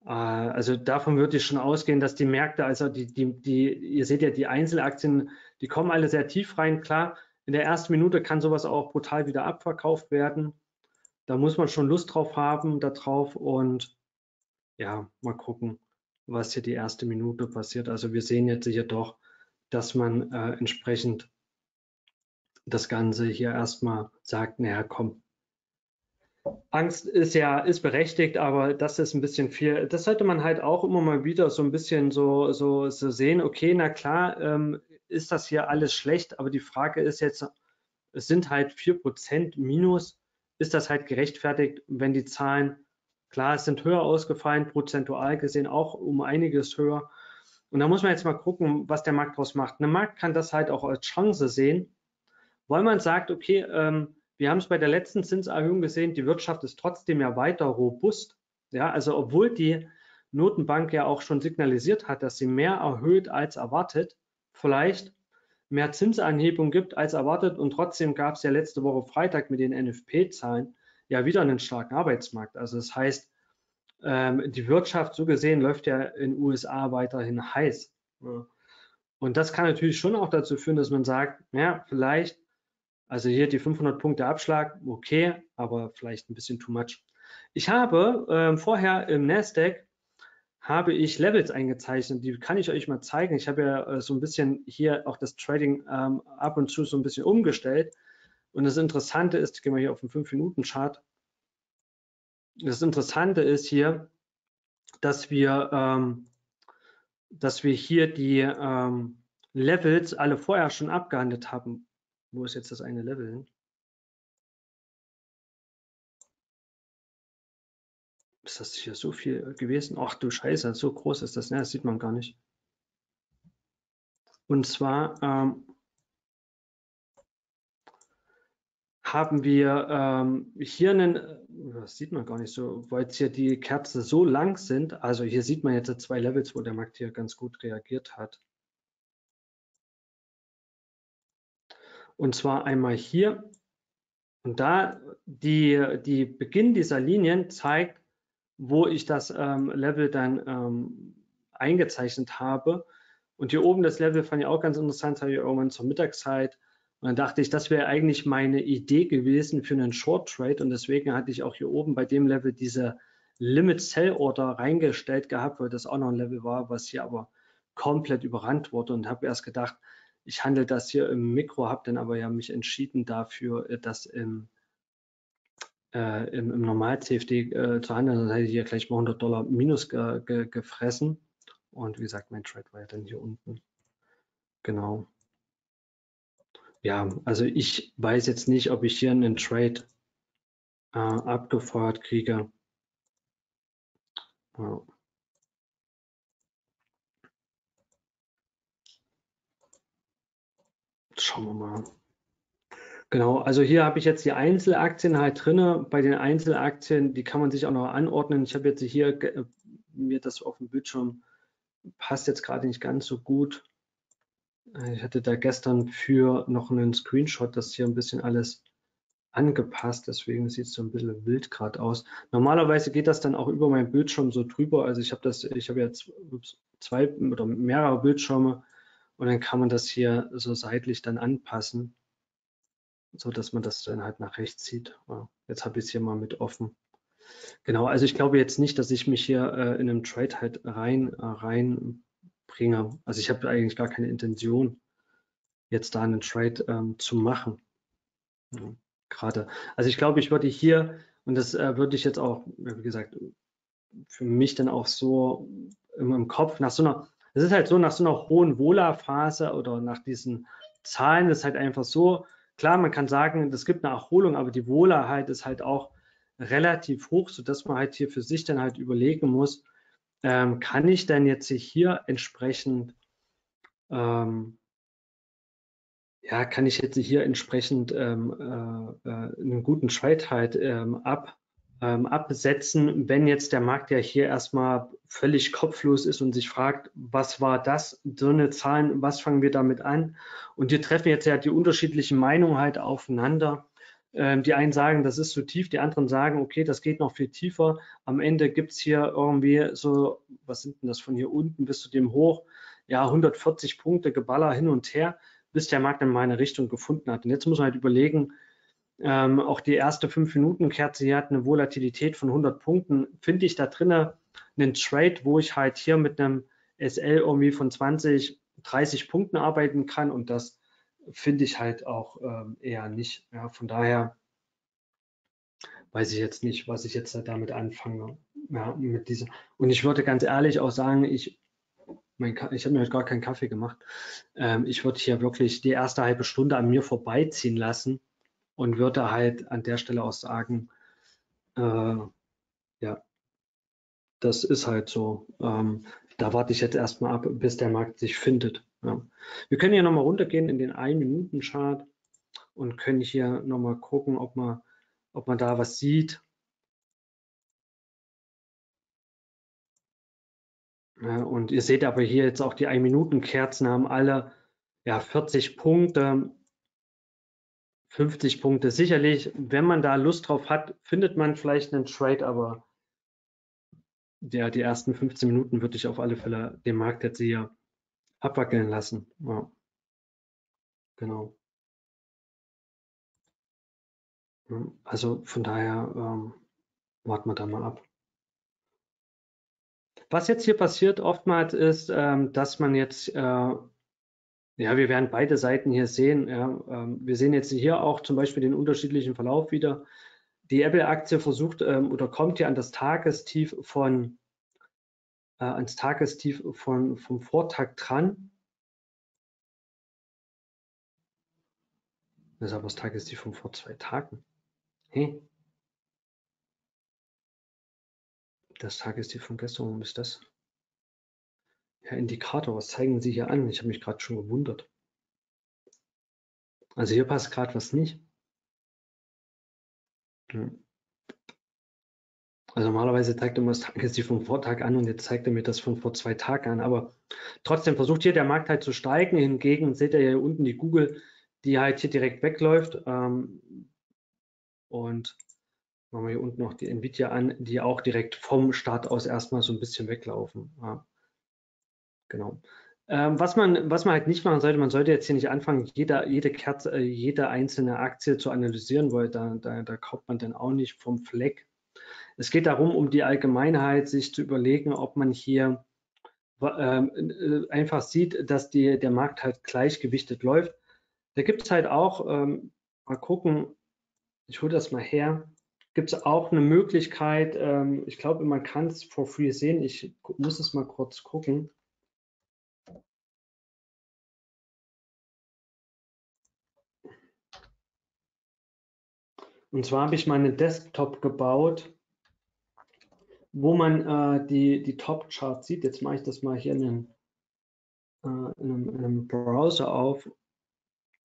[SPEAKER 2] Äh, also davon würde ich schon ausgehen, dass die Märkte, also die, die, die, ihr seht ja, die Einzelaktien, die kommen alle sehr tief rein. Klar, in der ersten Minute kann sowas auch brutal wieder abverkauft werden. Da muss man schon Lust drauf haben, da drauf und ja, mal gucken, was hier die erste Minute passiert. Also wir sehen jetzt hier doch, dass man äh, entsprechend das Ganze hier erstmal sagt, naja, komm, Angst ist ja ist berechtigt, aber das ist ein bisschen viel. Das sollte man halt auch immer mal wieder so ein bisschen so, so, so sehen. Okay, na klar, ähm, ist das hier alles schlecht, aber die Frage ist jetzt, es sind halt 4% minus. ist das halt gerechtfertigt, wenn die Zahlen, klar, es sind höher ausgefallen, prozentual gesehen auch um einiges höher. Und da muss man jetzt mal gucken, was der Markt daraus macht. Ein Markt kann das halt auch als Chance sehen, weil man sagt, okay, ähm, wir haben es bei der letzten Zinserhöhung gesehen, die Wirtschaft ist trotzdem ja weiter robust. Ja, also obwohl die Notenbank ja auch schon signalisiert hat, dass sie mehr erhöht als erwartet, vielleicht mehr Zinsanhebung gibt als erwartet und trotzdem gab es ja letzte Woche Freitag mit den NFP-Zahlen ja wieder einen starken Arbeitsmarkt. Also das heißt, ähm, die Wirtschaft so gesehen läuft ja in den USA weiterhin heiß. Und das kann natürlich schon auch dazu führen, dass man sagt, ja, vielleicht, also hier die 500 Punkte Abschlag, okay, aber vielleicht ein bisschen too much. Ich habe äh, vorher im Nasdaq habe ich Levels eingezeichnet, die kann ich euch mal zeigen. Ich habe ja äh, so ein bisschen hier auch das Trading ähm, ab und zu so ein bisschen umgestellt. Und das Interessante ist, gehen wir hier auf den 5-Minuten-Chart. Das Interessante ist hier, dass wir, ähm, dass wir hier die ähm, Levels alle vorher schon abgehandelt haben. Wo ist jetzt das eine Level hin? Ist das hier so viel gewesen? Ach du Scheiße, so groß ist das. Ne? Das sieht man gar nicht. Und zwar ähm, haben wir ähm, hier einen, das sieht man gar nicht so, weil jetzt hier die Kerzen so lang sind. Also hier sieht man jetzt zwei Levels, wo der Markt hier ganz gut reagiert hat. Und zwar einmal hier. Und da die, die Beginn dieser Linien zeigt, wo ich das ähm, Level dann ähm, eingezeichnet habe. Und hier oben das Level fand ich auch ganz interessant, habe ich irgendwann zur Mittagszeit. Und dann dachte ich, das wäre eigentlich meine Idee gewesen für einen Short Trade. Und deswegen hatte ich auch hier oben bei dem Level diese Limit Sell Order reingestellt gehabt, weil das auch noch ein Level war, was hier aber komplett überrannt wurde und habe erst gedacht, ich handle das hier im Mikro, habe dann aber ja mich entschieden dafür, äh, das im äh, im, im Normal-CFD äh, zu handeln, dann hätte ich hier gleich mal 100 Dollar minus ge, ge, gefressen. Und wie gesagt, mein Trade war ja dann hier unten. Genau. Ja, also ich weiß jetzt nicht, ob ich hier einen Trade äh, abgefeuert kriege. Ja. Schauen wir mal. Genau, also hier habe ich jetzt die Einzelaktien halt drinne. Bei den Einzelaktien, die kann man sich auch noch anordnen. Ich habe jetzt hier äh, mir das auf dem Bildschirm passt jetzt gerade nicht ganz so gut. Äh, ich hatte da gestern für noch einen Screenshot, das hier ein bisschen alles angepasst, deswegen sieht es so ein bisschen wild gerade aus. Normalerweise geht das dann auch über meinen Bildschirm so drüber. Also ich habe das, ich habe jetzt zwei oder mehrere Bildschirme und dann kann man das hier so seitlich dann anpassen so dass man das dann halt nach rechts zieht. Jetzt habe ich es hier mal mit offen. Genau, also ich glaube jetzt nicht, dass ich mich hier äh, in einem Trade halt rein äh, reinbringe. Also ich habe eigentlich gar keine Intention, jetzt da einen Trade ähm, zu machen. Ja, Gerade. Also ich glaube, ich würde hier, und das äh, würde ich jetzt auch, wie gesagt, für mich dann auch so im, im Kopf, nach so einer, es ist halt so, nach so einer hohen Wohler-Phase oder nach diesen Zahlen ist halt einfach so, Klar, man kann sagen, es gibt eine Erholung, aber die Wohlerheit ist halt auch relativ hoch, sodass man halt hier für sich dann halt überlegen muss, ähm, kann ich denn jetzt hier entsprechend, ähm, ja, kann ich jetzt hier entsprechend ähm, äh, äh, einen guten Trade halt ähm, ab, ähm, absetzen, wenn jetzt der Markt ja hier erstmal völlig kopflos ist und sich fragt, was war das, so Zahlen, was fangen wir damit an? Und hier treffen jetzt ja die unterschiedlichen Meinungen halt aufeinander. Ähm, die einen sagen, das ist zu tief, die anderen sagen, okay, das geht noch viel tiefer. Am Ende gibt es hier irgendwie so, was sind denn das von hier unten bis zu dem hoch? Ja, 140 Punkte Geballer hin und her, bis der Markt dann mal eine Richtung gefunden hat. Und jetzt muss man halt überlegen, ähm, auch die erste 5-Minuten-Kerze hier hat eine Volatilität von 100 Punkten. Finde ich da drinnen einen Trade, wo ich halt hier mit einem SL irgendwie von 20, 30 Punkten arbeiten kann und das finde ich halt auch ähm, eher nicht. Ja, von daher weiß ich jetzt nicht, was ich jetzt damit anfange. Ja, mit dieser. Und ich würde ganz ehrlich auch sagen, ich, ich habe mir heute gar keinen Kaffee gemacht. Ähm, ich würde hier wirklich die erste halbe Stunde an mir vorbeiziehen lassen und würde halt an der Stelle auch sagen, äh, ja, das ist halt so. Ähm, da warte ich jetzt erstmal ab, bis der Markt sich findet. Ja. Wir können hier nochmal runtergehen in den 1-Minuten-Chart und können hier nochmal gucken, ob man, ob man da was sieht. Ja, und ihr seht aber hier jetzt auch die 1-Minuten-Kerzen haben alle ja, 40 Punkte, 50 Punkte. Sicherlich, wenn man da Lust drauf hat, findet man vielleicht einen Trade, aber der, die ersten 15 Minuten würde ich auf alle Fälle den Markt jetzt hier abwackeln lassen. Ja. Genau. Also von daher ähm, warten wir da mal ab. Was jetzt hier passiert oftmals ist, ähm, dass man jetzt, äh, ja, wir werden beide Seiten hier sehen. Ja, ähm, wir sehen jetzt hier auch zum Beispiel den unterschiedlichen Verlauf wieder. Die Apple-Aktie versucht ähm, oder kommt hier an das Tagestief von äh, ans Tagestief von, vom Vortag dran. Das ist aber das Tagestief von vor zwei Tagen. Hey. Das Tagestief von gestern, warum ist das? Herr Indikator, was zeigen Sie hier an? Ich habe mich gerade schon gewundert. Also hier passt gerade was nicht. Also normalerweise zeigt er mir das Tagestief vom Vortag an und jetzt zeigt er mir das von vor zwei Tagen an. Aber trotzdem versucht hier der Markt halt zu steigen. Hingegen seht ihr hier unten die Google, die halt hier direkt wegläuft. Ähm, und machen wir hier unten noch die Nvidia an, die auch direkt vom Start aus erstmal so ein bisschen weglaufen. Genau. Ähm, was, man, was man halt nicht machen sollte, man sollte jetzt hier nicht anfangen, jeder, jede Kerze, äh, jede einzelne Aktie zu analysieren, weil da, da, da kauft man dann auch nicht vom Fleck. Es geht darum, um die Allgemeinheit, sich zu überlegen, ob man hier ähm, äh, einfach sieht, dass die, der Markt halt gleichgewichtet läuft. Da gibt es halt auch, ähm, mal gucken, ich hole das mal her, gibt es auch eine Möglichkeit, ähm, ich glaube, man kann es for free sehen. Ich muss es mal kurz gucken. Und zwar habe ich meine Desktop gebaut, wo man äh, die, die Top-Charts sieht. Jetzt mache ich das mal hier in einem, äh, in einem, in einem Browser auf.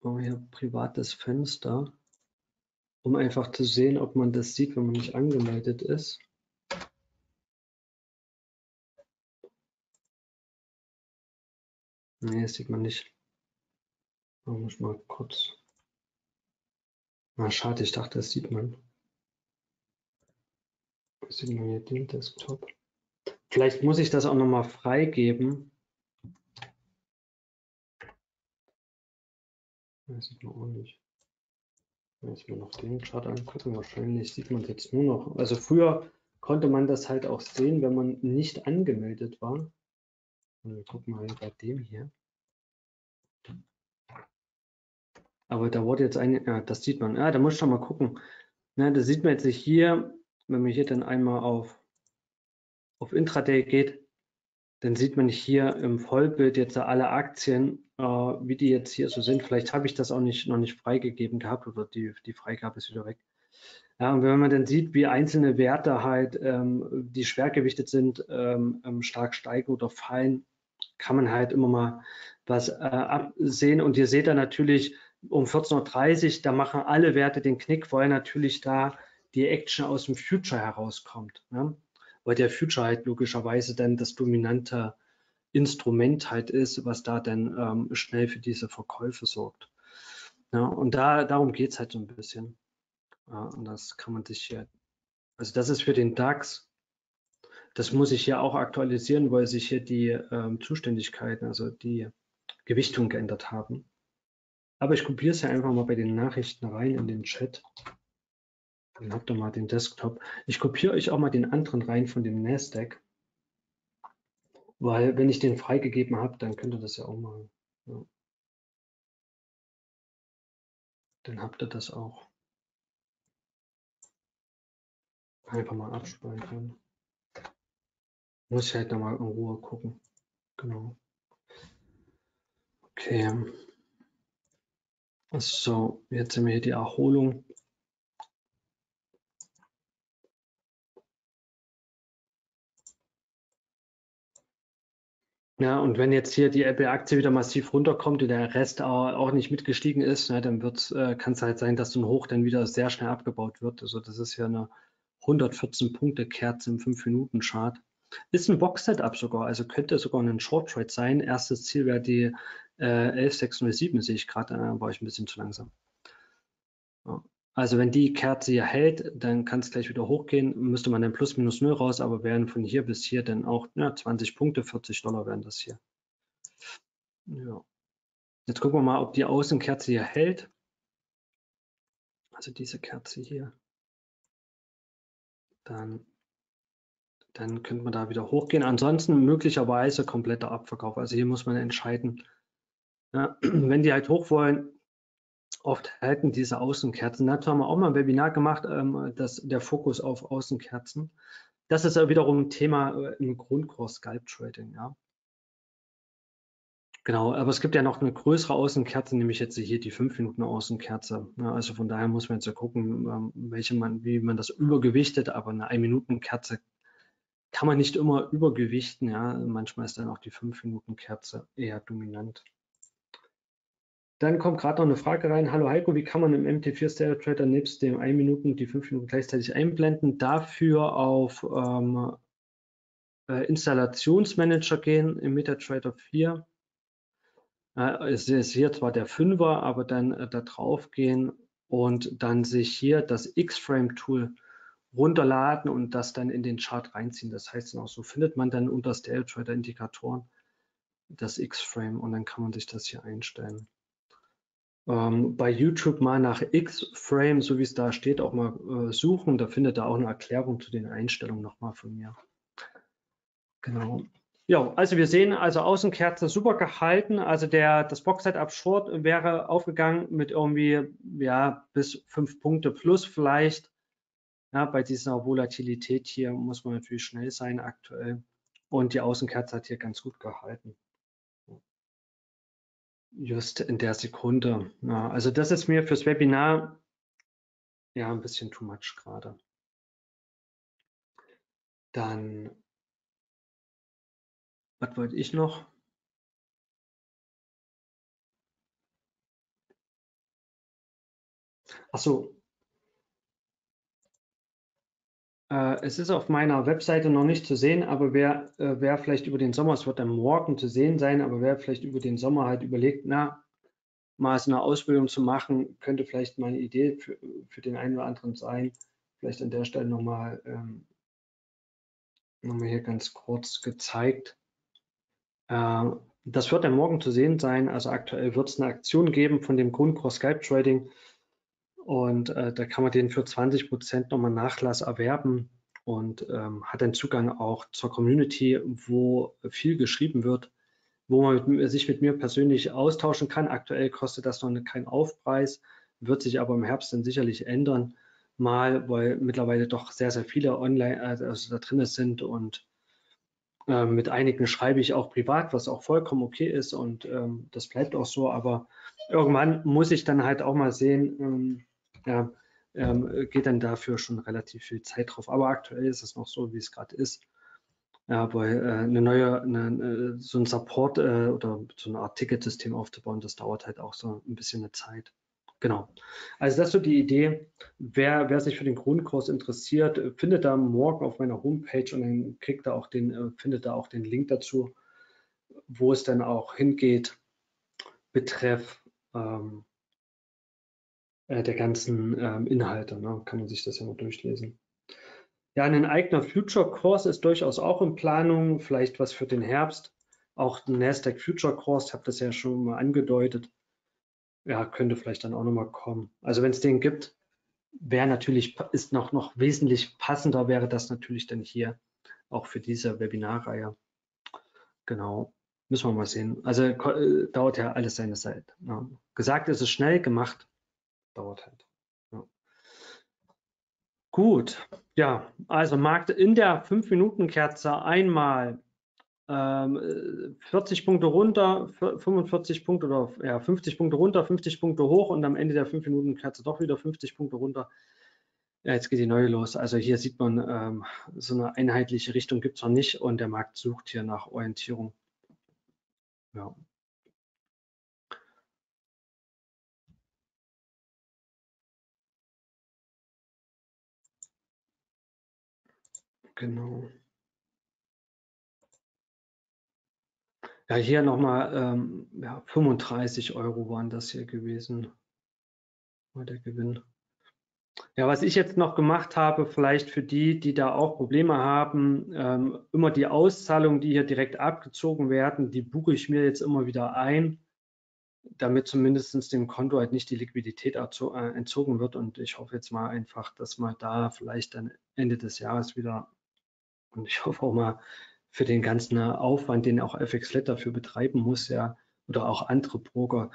[SPEAKER 2] Oh, hier privates Fenster um einfach zu sehen, ob man das sieht, wenn man nicht angemeldet ist. Nee, das sieht man nicht. Muss ich mal kurz. Na, schade, ich dachte, das sieht man. Das sieht man hier den Desktop. Vielleicht muss ich das auch nochmal freigeben. Das sieht man auch nicht. Wenn ich mir noch den Chart angucken, wahrscheinlich sieht man es jetzt nur noch. Also früher konnte man das halt auch sehen, wenn man nicht angemeldet war. Wir gucken mal bei dem hier. Aber da wurde jetzt ein, ja, das sieht man. Ja, da muss ich schon mal gucken. Ja, da sieht man jetzt hier, wenn man hier dann einmal auf, auf Intraday geht, dann sieht man hier im Vollbild jetzt alle Aktien, äh, wie die jetzt hier so sind. Vielleicht habe ich das auch nicht, noch nicht freigegeben gehabt oder die, die Freigabe ist wieder weg. Ja, und wenn man dann sieht, wie einzelne Werte halt, ähm, die schwergewichtet sind, ähm, ähm stark steigen oder fallen, kann man halt immer mal was äh, absehen. Und ihr seht da natürlich um 14.30 Uhr, da machen alle Werte den Knick, weil natürlich da die Action aus dem Future herauskommt. Ne? weil der Future halt logischerweise dann das dominante Instrument halt ist, was da dann ähm, schnell für diese Verkäufe sorgt. Ja, und da, darum geht es halt so ein bisschen. Ja, und das kann man sich hier, also das ist für den DAX, das muss ich hier auch aktualisieren, weil sich hier die ähm, Zuständigkeiten, also die Gewichtung geändert haben. Aber ich kopiere es ja einfach mal bei den Nachrichten rein in den Chat. Dann habt ihr mal den Desktop. Ich kopiere euch auch mal den anderen rein von dem Nasdaq. Weil wenn ich den freigegeben habe, dann könnt ihr das ja auch machen. Ja. Dann habt ihr das auch. Einfach mal abspeichern. Muss ich halt nochmal in Ruhe gucken. Genau. Okay. So, jetzt sind wir hier die Erholung. Ja, und wenn jetzt hier die Apple-Aktie wieder massiv runterkommt und der Rest auch nicht mitgestiegen ist, ne, dann äh, kann es halt sein, dass so ein Hoch dann wieder sehr schnell abgebaut wird. Also das ist ja eine 114-Punkte-Kerze im 5-Minuten-Chart. Ist ein Box-Setup sogar, also könnte sogar ein Short-Trade sein. Erstes Ziel wäre die äh, 11607, sehe ich gerade, äh, war ich ein bisschen zu langsam. Also wenn die Kerze hier hält, dann kann es gleich wieder hochgehen, müsste man dann plus minus null raus, aber wären von hier bis hier dann auch ja, 20 Punkte, 40 Dollar wären das hier. Ja. Jetzt gucken wir mal, ob die Außenkerze hier hält. Also diese Kerze hier. Dann, dann könnte man da wieder hochgehen. Ansonsten möglicherweise kompletter Abverkauf. Also hier muss man entscheiden, ja, wenn die halt hoch wollen, oft halten diese Außenkerzen. Dazu haben wir auch mal ein Webinar gemacht, ähm, das, der Fokus auf Außenkerzen. Das ist ja wiederum ein Thema äh, im Grundkurs Scalp Trading. Ja. Genau, aber es gibt ja noch eine größere Außenkerze, nämlich jetzt hier die 5 Minuten Außenkerze. Ja, also von daher muss man jetzt ja gucken, ähm, welche man, wie man das übergewichtet, aber eine 1 Minuten Kerze kann man nicht immer übergewichten. Ja. Manchmal ist dann auch die 5 Minuten Kerze eher dominant. Dann kommt gerade noch eine Frage rein. Hallo Heiko, wie kann man im MT4 Stereo Trader nebst dem 1 Minuten die 5 Minuten gleichzeitig einblenden? Dafür auf ähm, äh, Installationsmanager gehen im MetaTrader 4. Äh, es ist hier zwar der 5er, aber dann äh, da drauf gehen und dann sich hier das X-Frame-Tool runterladen und das dann in den Chart reinziehen. Das heißt dann auch so findet man dann unter Stereo Trader Indikatoren das X-Frame und dann kann man sich das hier einstellen ähm, bei YouTube mal nach X-Frame, so wie es da steht, auch mal äh, suchen. Da findet ihr auch eine Erklärung zu den Einstellungen nochmal von mir. Genau. Ja, also wir sehen also Außenkerze super gehalten. Also der, das Box-Setup Short wäre aufgegangen mit irgendwie ja bis fünf Punkte plus vielleicht. Ja, bei dieser Volatilität hier muss man natürlich schnell sein aktuell. Und die Außenkerze hat hier ganz gut gehalten just in der Sekunde. Ja, also das ist mir fürs Webinar ja ein bisschen too much gerade. Dann, was wollte ich noch? Ach so, Äh, es ist auf meiner Webseite noch nicht zu sehen, aber wer, äh, wer vielleicht über den Sommer, es wird dann morgen zu sehen sein, aber wer vielleicht über den Sommer halt überlegt, na, mal so eine Ausbildung zu machen, könnte vielleicht meine Idee für, für den einen oder anderen sein. Vielleicht an der Stelle nochmal ähm, noch hier ganz kurz gezeigt. Äh, das wird dann morgen zu sehen sein. Also aktuell wird es eine Aktion geben von dem Grundkurs Skype Trading. Und äh, da kann man den für 20 Prozent nochmal Nachlass erwerben und ähm, hat dann Zugang auch zur Community, wo viel geschrieben wird, wo man mit, sich mit mir persönlich austauschen kann. Aktuell kostet das noch keinen Aufpreis, wird sich aber im Herbst dann sicherlich ändern, mal, weil mittlerweile doch sehr, sehr viele online, also da drin sind und äh, mit einigen schreibe ich auch privat, was auch vollkommen okay ist und ähm, das bleibt auch so, aber irgendwann muss ich dann halt auch mal sehen, ähm, ja, ähm, geht dann dafür schon relativ viel Zeit drauf. Aber aktuell ist es noch so, wie es gerade ist. Ja, weil äh, eine neue, eine, äh, so ein Support äh, oder so eine Art Ticketsystem aufzubauen, das dauert halt auch so ein bisschen eine Zeit. Genau. Also das ist so die Idee. Wer, wer sich für den Grundkurs interessiert, findet da morgen auf meiner Homepage und dann kriegt er auch den, äh, findet da auch den Link dazu, wo es dann auch hingeht, betreff ähm, äh, der ganzen ähm, Inhalte. Ne? Kann man sich das ja mal durchlesen. Ja, ein eigener Future Course ist durchaus auch in Planung, vielleicht was für den Herbst. Auch ein Nasdaq Future Course, habe das ja schon mal angedeutet. Ja, könnte vielleicht dann auch nochmal kommen. Also wenn es den gibt, wäre natürlich, ist noch, noch wesentlich passender, wäre das natürlich dann hier auch für diese Webinarreihe. Genau, müssen wir mal sehen. Also äh, dauert ja alles seine Zeit. Ja. Gesagt ist es schnell, gemacht dauert halt. Ja. Gut, ja, also Markt in der 5-Minuten-Kerze einmal ähm, 40 Punkte runter, 45 Punkte oder ja, 50 Punkte runter, 50 Punkte hoch und am Ende der 5 Minuten Kerze doch wieder 50 Punkte runter. Ja, jetzt geht die neue los. Also hier sieht man, ähm, so eine einheitliche Richtung gibt es noch nicht und der Markt sucht hier nach Orientierung. Ja. Genau. Ja, hier nochmal ähm, ja, 35 Euro waren das hier gewesen. War der Gewinn. Ja, was ich jetzt noch gemacht habe, vielleicht für die, die da auch Probleme haben, ähm, immer die Auszahlungen, die hier direkt abgezogen werden, die buche ich mir jetzt immer wieder ein, damit zumindest dem Konto halt nicht die Liquidität äh, entzogen wird. Und ich hoffe jetzt mal einfach, dass man da vielleicht dann Ende des Jahres wieder, und ich hoffe auch mal für den ganzen Aufwand, den auch FXLet dafür betreiben muss, ja, oder auch andere Broker,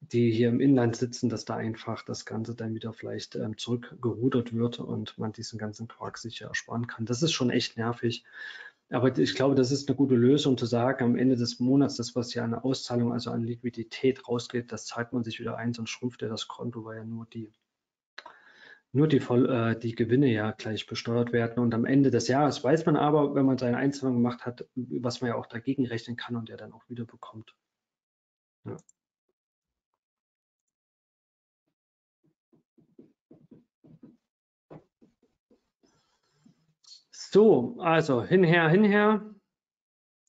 [SPEAKER 2] die hier im Inland sitzen, dass da einfach das Ganze dann wieder vielleicht ähm, zurückgerudert wird und man diesen ganzen Quark sich ersparen kann. Das ist schon echt nervig. Aber ich glaube, das ist eine gute Lösung zu sagen, am Ende des Monats, das, was hier an Auszahlung, also an Liquidität rausgeht, das zahlt man sich wieder ein, sonst schrumpft ja das Konto, weil ja nur die, nur die, äh, die Gewinne ja gleich besteuert werden. Und am Ende des Jahres weiß man aber, wenn man seine Einzahlung gemacht hat, was man ja auch dagegen rechnen kann und der dann auch wieder bekommt. Ja. So, also hinher, hinher.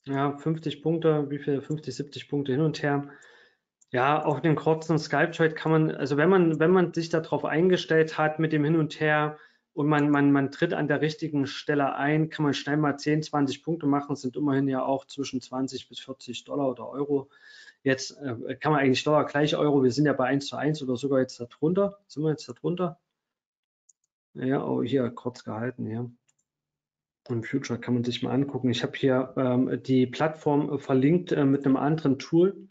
[SPEAKER 2] Ja, 50 Punkte, wie viel? 50, 70 Punkte hin und her. Ja, auf den kurzen Skype-Trade kann man, also wenn man, wenn man sich darauf eingestellt hat mit dem Hin und Her und man, man, man tritt an der richtigen Stelle ein, kann man schnell mal 10, 20 Punkte machen, sind immerhin ja auch zwischen 20 bis 40 Dollar oder Euro. Jetzt äh, kann man eigentlich Dollar gleich Euro, wir sind ja bei 1 zu 1 oder sogar jetzt darunter. Sind wir jetzt darunter? Ja, oh, hier kurz gehalten, ja. Im Future kann man sich mal angucken. Ich habe hier ähm, die Plattform verlinkt äh, mit einem anderen Tool,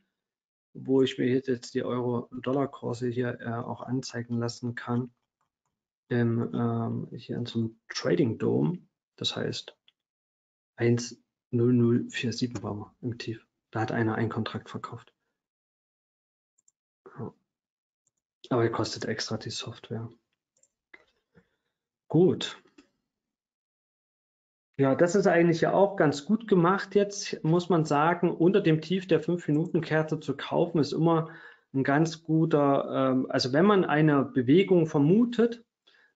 [SPEAKER 2] wo ich mir jetzt die Euro-Dollar-Kurse hier äh, auch anzeigen lassen kann. Im, ähm, hier in so einem Trading Dome. Das heißt 10047 war wir im Tief. Da hat einer einen Kontrakt verkauft. Aber er kostet extra die Software. Gut. Ja, das ist eigentlich ja auch ganz gut gemacht jetzt, muss man sagen. Unter dem Tief der 5-Minuten-Kerze zu kaufen, ist immer ein ganz guter, ähm, also wenn man eine Bewegung vermutet,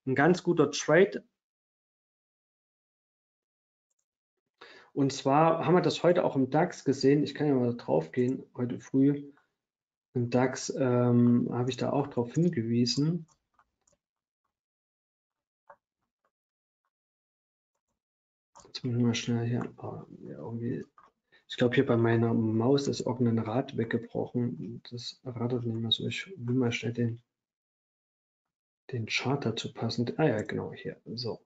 [SPEAKER 2] ein ganz guter Trade. Und zwar haben wir das heute auch im DAX gesehen. Ich kann ja mal drauf gehen, heute früh. Im DAX ähm, habe ich da auch darauf hingewiesen. Jetzt muss ich mal schnell hier. Oh, ja, irgendwie. Ich glaube, hier bei meiner Maus ist irgendein Rad weggebrochen. Das rattert nicht mehr so. Ich will mal schnell den, den Chart dazu passend. Ah ja, genau hier. So.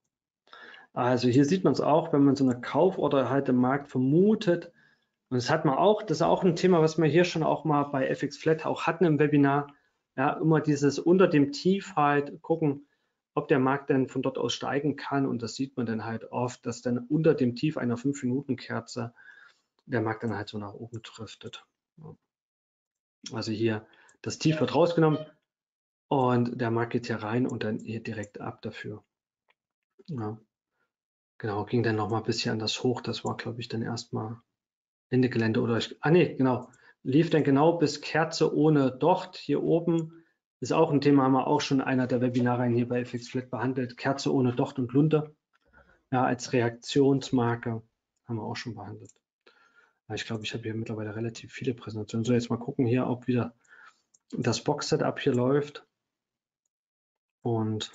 [SPEAKER 2] Also hier sieht man es auch, wenn man so eine Kauforder halt im Markt vermutet. Und das hat man auch, das ist auch ein Thema, was wir hier schon auch mal bei FX Flat auch hatten im Webinar. Ja, immer dieses unter dem Tief halt gucken, ob der Markt dann von dort aus steigen kann. Und das sieht man dann halt oft, dass dann unter dem Tief einer 5-Minuten-Kerze der Markt dann halt so nach oben driftet. Also hier, das Tief wird rausgenommen und der Markt geht hier rein und dann hier direkt ab dafür. Ja. Genau, ging dann nochmal ein bisschen an das Hoch. Das war, glaube ich, dann erstmal Ende Gelände oder ich, ah nee, genau, lief dann genau bis Kerze ohne Docht hier oben ist auch ein Thema, haben wir auch schon einer der Webinare hier bei FX Flat behandelt. Kerze ohne Docht und Lunte. Ja, als Reaktionsmarke haben wir auch schon behandelt. Ja, ich glaube, ich habe hier mittlerweile relativ viele Präsentationen. So, jetzt mal gucken hier, ob wieder das Box-Setup hier läuft. Und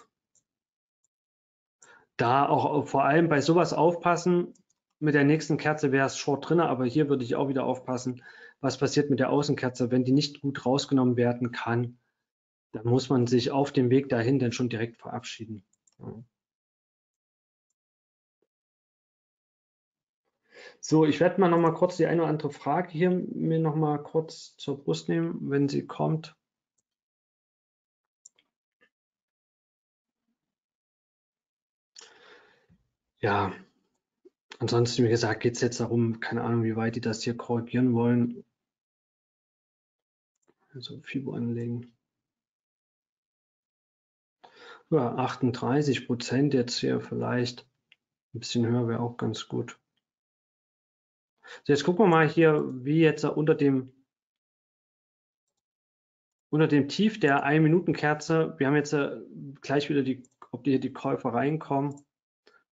[SPEAKER 2] da auch vor allem bei sowas aufpassen. Mit der nächsten Kerze wäre es short drin, aber hier würde ich auch wieder aufpassen, was passiert mit der Außenkerze, wenn die nicht gut rausgenommen werden kann da muss man sich auf dem Weg dahin dann schon direkt verabschieden. So, ich werde mal noch mal kurz die eine oder andere Frage hier mir noch mal kurz zur Brust nehmen, wenn sie kommt. Ja, ansonsten, wie gesagt, geht es jetzt darum, keine Ahnung, wie weit die das hier korrigieren wollen. Also FIBO anlegen. Ja, 38 Prozent jetzt hier vielleicht. Ein bisschen höher wäre auch ganz gut. So, jetzt gucken wir mal hier, wie jetzt unter dem unter dem Tief der 1-Minuten-Kerze, wir haben jetzt äh, gleich wieder die, ob hier die Käufer reinkommen.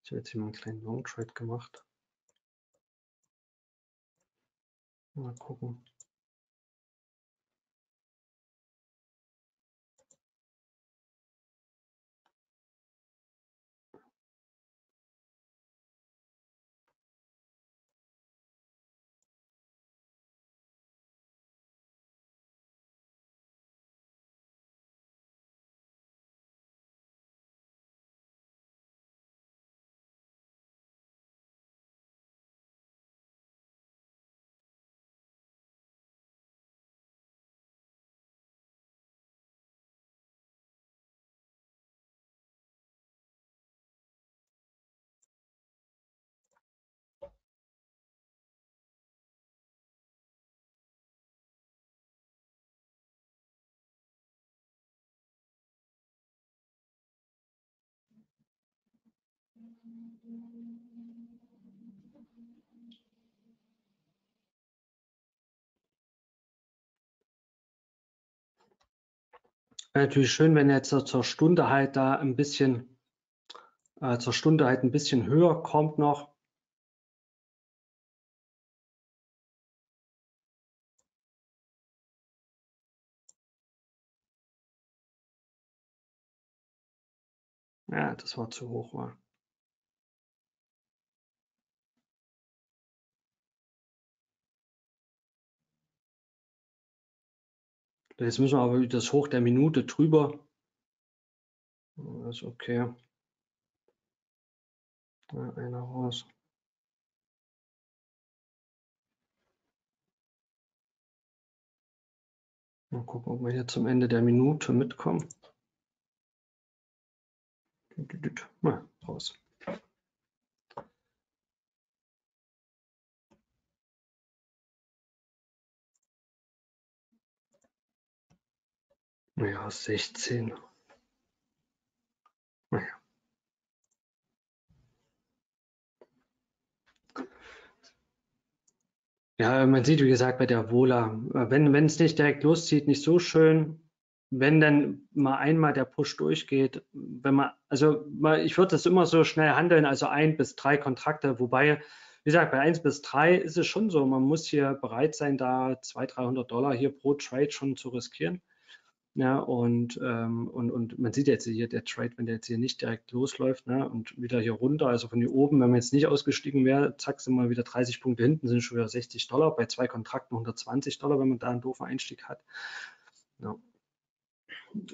[SPEAKER 2] Ich habe jetzt hier mal einen kleinen Long Trade gemacht. Mal gucken. Natürlich schön, wenn jetzt zur Stunde halt da ein bisschen, äh, zur Stunde halt ein bisschen höher kommt noch. Ja, das war zu hoch. War. Jetzt müssen wir aber das Hoch der Minute drüber. Das ist okay. Ja, einer raus. Mal gucken, ob wir hier zum Ende der Minute mitkommen. Mal raus. Ja, 16. Naja. Ja, man sieht, wie gesagt, bei der Vola, wenn es nicht direkt loszieht, nicht so schön. Wenn dann mal einmal der Push durchgeht, wenn man, also ich würde das immer so schnell handeln, also ein bis drei Kontrakte, wobei, wie gesagt, bei eins bis drei ist es schon so, man muss hier bereit sein, da 200, 300 Dollar hier pro Trade schon zu riskieren. Ja, und, ähm, und, und man sieht jetzt hier der Trade, wenn der jetzt hier nicht direkt losläuft ne, und wieder hier runter, also von hier oben, wenn man jetzt nicht ausgestiegen wäre, zack, sind wir wieder 30 Punkte hinten, sind schon wieder 60 Dollar, bei zwei Kontrakten 120 Dollar, wenn man da einen doofen Einstieg hat. Ja.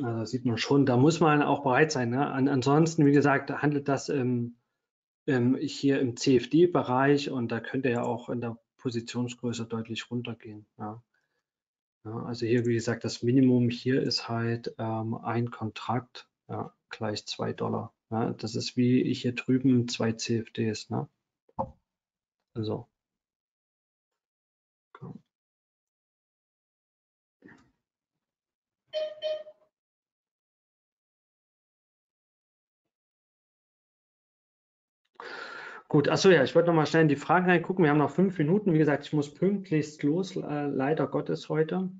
[SPEAKER 2] Also sieht man schon, da muss man auch bereit sein. Ne? An, ansonsten, wie gesagt, handelt das ähm, ähm, hier im CFD-Bereich und da könnte ja auch in der Positionsgröße deutlich runtergehen. Ja. Ja, also hier, wie gesagt, das Minimum hier ist halt ähm, ein Kontrakt ja, gleich zwei Dollar. Ja, das ist wie ich hier drüben zwei CFDs. Ne? Also. Gut, achso ja, ich wollte noch mal schnell in die Fragen reingucken. Wir haben noch fünf Minuten. Wie gesagt, ich muss pünktlichst los, äh, leider Gottes heute.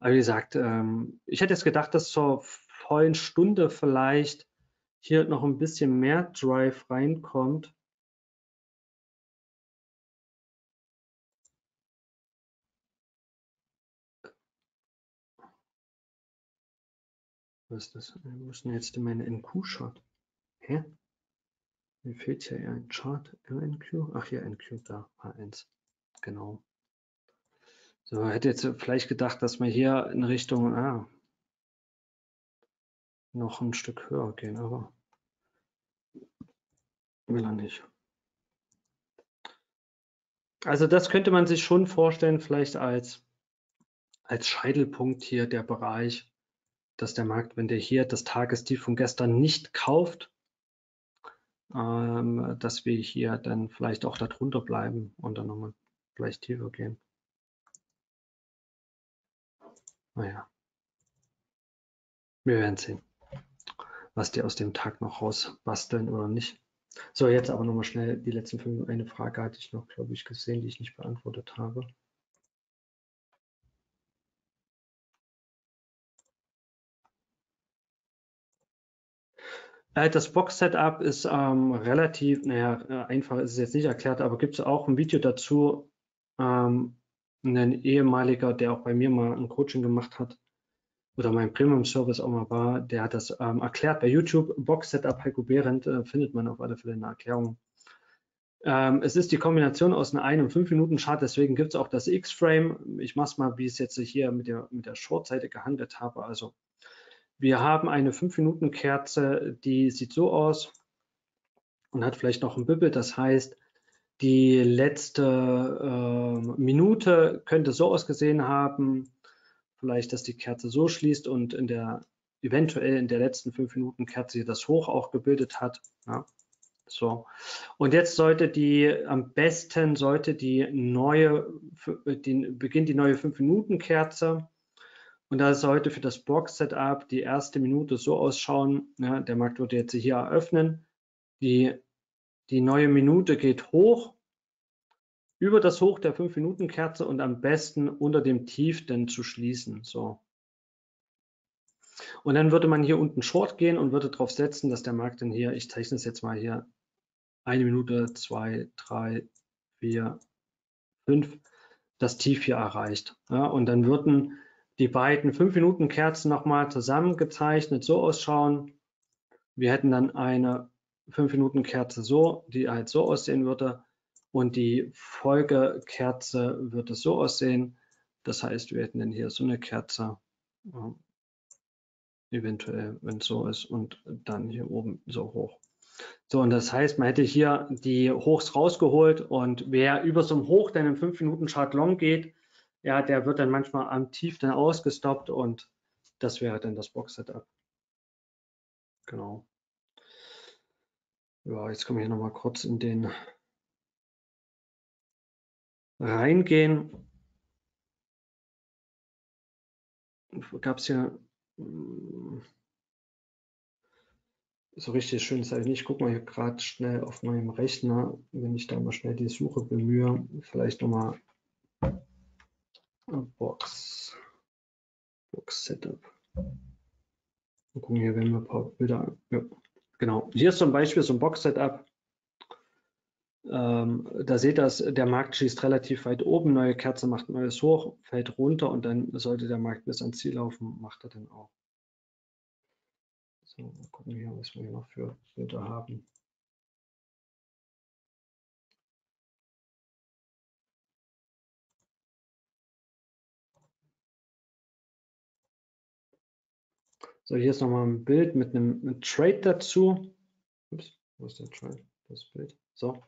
[SPEAKER 2] Aber wie gesagt, ähm, ich hätte jetzt gedacht, dass zur vollen Stunde vielleicht hier noch ein bisschen mehr Drive reinkommt. Was ist das? Wir müssen jetzt in meine NQ-Chart. Hä? Mir fehlt hier ein Chart MNQ. Ach hier, NQ, da, H1. Genau. So, hätte jetzt vielleicht gedacht, dass wir hier in Richtung ah, noch ein Stück höher gehen, aber will er nicht. Also das könnte man sich schon vorstellen, vielleicht als, als Scheitelpunkt hier der Bereich, dass der Markt, wenn der hier das Tagestief von gestern nicht kauft, ähm, dass wir hier dann vielleicht auch darunter bleiben und dann nochmal vielleicht tiefer gehen. Naja, wir werden sehen, was die aus dem Tag noch rausbasteln oder nicht. So, jetzt aber nochmal schnell die letzten fünf. Eine Frage hatte ich noch, glaube ich, gesehen, die ich nicht beantwortet habe. Das Box-Setup ist ähm, relativ, naja, äh, einfach ist es jetzt nicht erklärt, aber gibt es auch ein Video dazu. Ähm, ein ehemaliger, der auch bei mir mal ein Coaching gemacht hat oder mein Premium-Service auch mal war, der hat das ähm, erklärt bei YouTube. Box-Setup Heiko Behrendt äh, findet man auf alle Fälle eine Erklärung. Ähm, es ist die Kombination aus einer 1 und 5 Minuten Chart, deswegen gibt es auch das X-Frame. Ich mache es mal, wie ich es jetzt hier mit der, mit der Short-Seite gehandelt habe. Also wir haben eine 5-Minuten-Kerze, die sieht so aus und hat vielleicht noch ein Bibbel. Das heißt, die letzte äh, Minute könnte so ausgesehen haben, vielleicht, dass die Kerze so schließt und in der eventuell in der letzten fünf Minuten Kerze das Hoch auch gebildet hat. Ja. So. Und jetzt sollte die, am besten sollte die neue, die, beginnt die neue 5-Minuten-Kerze und da sollte für das Box-Setup die erste Minute so ausschauen, ja, der Markt würde jetzt hier eröffnen, die, die neue Minute geht hoch, über das Hoch der 5-Minuten-Kerze und am besten unter dem Tief dann zu schließen. So. Und dann würde man hier unten Short gehen und würde darauf setzen, dass der Markt dann hier, ich zeichne es jetzt mal hier, eine Minute, zwei, drei, vier, fünf, das Tief hier erreicht. Ja, und dann würden die beiden 5-Minuten-Kerzen nochmal zusammengezeichnet so ausschauen. Wir hätten dann eine 5-Minuten-Kerze so, die halt so aussehen würde. Und die Folgekerze würde so aussehen. Das heißt, wir hätten dann hier so eine Kerze, eventuell, wenn es so ist, und dann hier oben so hoch. So, und das heißt, man hätte hier die Hochs rausgeholt und wer über so ein Hoch dann im 5-Minuten-Chart long geht, ja, der wird dann manchmal am Tief dann ausgestoppt und das wäre dann das Box-Setup. Genau. Ja, jetzt wir hier nochmal kurz in den reingehen. Gab es hier hm, so richtig schön ist eigentlich nicht. Guck mal hier gerade schnell auf meinem Rechner, wenn ich da mal schnell die Suche bemühe, vielleicht nochmal Box. Box Setup. Mal gucken hier, wenn wir ein paar Bilder. Ja, genau. Hier ist zum Beispiel so ein Box Setup. Ähm, da seht ihr, der Markt schießt relativ weit oben, neue Kerze macht neues hoch, fällt runter und dann sollte der Markt bis ans Ziel laufen, macht er dann auch. So, mal gucken hier, was wir hier noch für Bilder haben. So, hier ist nochmal ein Bild mit einem, einem Trade dazu. Ups, wo ist der Trade? Das Bild. So.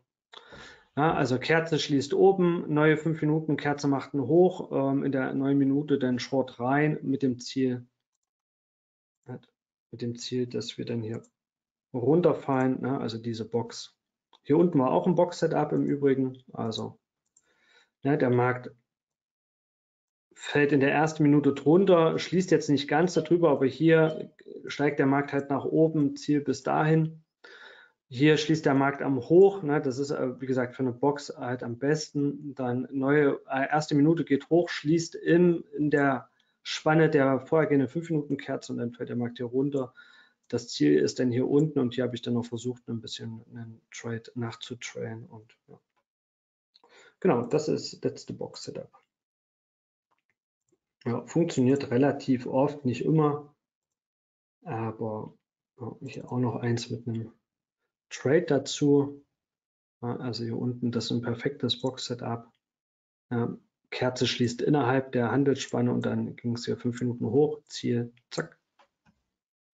[SPEAKER 2] Ja, also Kerze schließt oben, neue 5 Minuten, Kerze macht einen hoch, ähm, in der neuen Minute dann Short rein mit dem Ziel, mit dem Ziel, dass wir dann hier runterfallen, ne, also diese Box. Hier unten war auch ein Box-Setup im Übrigen, also ne, der Markt fällt in der ersten Minute drunter, schließt jetzt nicht ganz darüber, aber hier steigt der Markt halt nach oben, Ziel bis dahin. Hier schließt der Markt am Hoch, ne, das ist äh, wie gesagt für eine Box halt am besten. Dann neue äh, erste Minute geht hoch, schließt in, in der Spanne der vorhergehenden 5-Minuten-Kerze und dann fällt der Markt hier runter. Das Ziel ist dann hier unten und hier habe ich dann noch versucht, ein bisschen einen Trade nachzutrainen und ja. Genau, das ist letzte Box Setup. Ja, funktioniert relativ oft, nicht immer, aber ja, hier auch noch eins mit einem Trade dazu. Also hier unten, das ist ein perfektes Box-Setup. Kerze schließt innerhalb der Handelsspanne und dann ging es hier fünf Minuten hoch, Ziel, zack.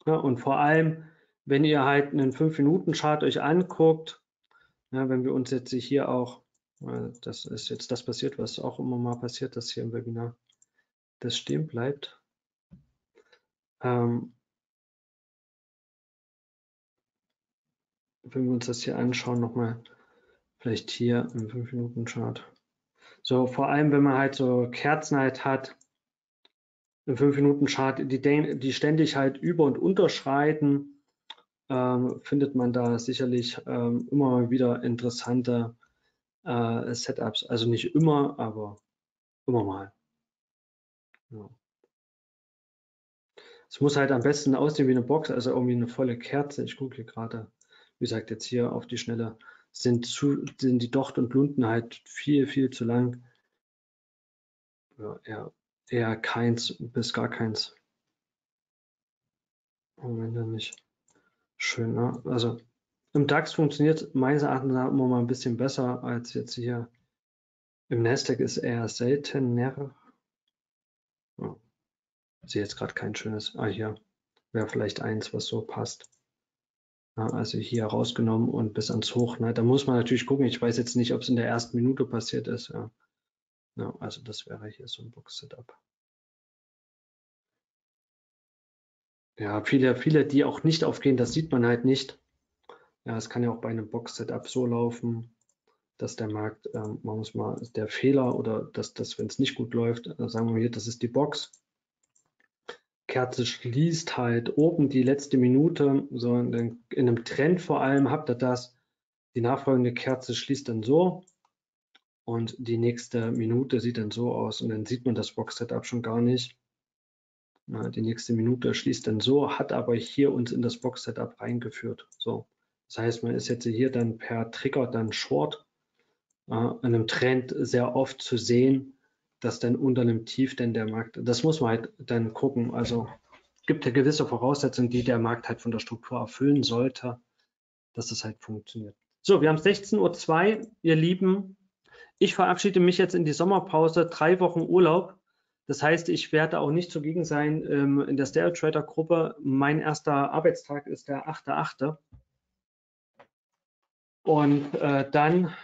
[SPEAKER 2] und vor allem, wenn ihr halt einen 5-Minuten-Chart euch anguckt, wenn wir uns jetzt hier auch, das ist jetzt das passiert, was auch immer mal passiert, das hier im Webinar, das stehen bleibt. Ähm, wenn wir uns das hier anschauen, nochmal vielleicht hier im 5-Minuten-Chart. So, vor allem, wenn man halt so Kerzen halt hat, im 5-Minuten-Chart, die, die ständig halt über- und unterschreiten, ähm, findet man da sicherlich ähm, immer mal wieder interessante äh, Setups. Also nicht immer, aber immer mal. Ja. Es muss halt am besten aussehen wie eine Box, also irgendwie eine volle Kerze. Ich gucke hier gerade, wie gesagt, jetzt hier auf die Schnelle sind, zu, sind die Docht und Lunden halt viel, viel zu lang. Ja, eher, eher keins bis gar keins. Moment nicht. Schön, ne? Also im DAX funktioniert meines Erachtens immer mal ein bisschen besser als jetzt hier. Im Nasdaq ist eher seltener. Sehe jetzt gerade kein schönes. Ah, hier wäre vielleicht eins, was so passt. Ja, also hier rausgenommen und bis ans Hoch. Ne? Da muss man natürlich gucken. Ich weiß jetzt nicht, ob es in der ersten Minute passiert ist. Ja. ja also das wäre hier so ein Box-Setup. Ja, viele, viele, die auch nicht aufgehen, das sieht man halt nicht. Ja, es kann ja auch bei einem Box-Setup so laufen, dass der Markt ähm, manchmal der Fehler oder dass das, wenn es nicht gut läuft, äh, sagen wir hier, das ist die Box. Kerze schließt halt oben die letzte Minute, so in, in einem Trend vor allem habt ihr das. Die nachfolgende Kerze schließt dann so und die nächste Minute sieht dann so aus und dann sieht man das Box-Setup schon gar nicht. Die nächste Minute schließt dann so, hat aber hier uns in das Box-Setup reingeführt. So. Das heißt, man ist jetzt hier dann per Trigger dann Short äh, an einem Trend sehr oft zu sehen, dass dann unter einem Tief denn der Markt, das muss man halt dann gucken. Also gibt ja gewisse Voraussetzungen, die der Markt halt von der Struktur erfüllen sollte, dass das halt funktioniert. So, wir haben 16.02 Uhr, ihr Lieben. Ich verabschiede mich jetzt in die Sommerpause, drei Wochen Urlaub. Das heißt, ich werde auch nicht zugegen sein ähm, in der Stereo Trader Gruppe. Mein erster Arbeitstag ist der 8.8. Und äh, dann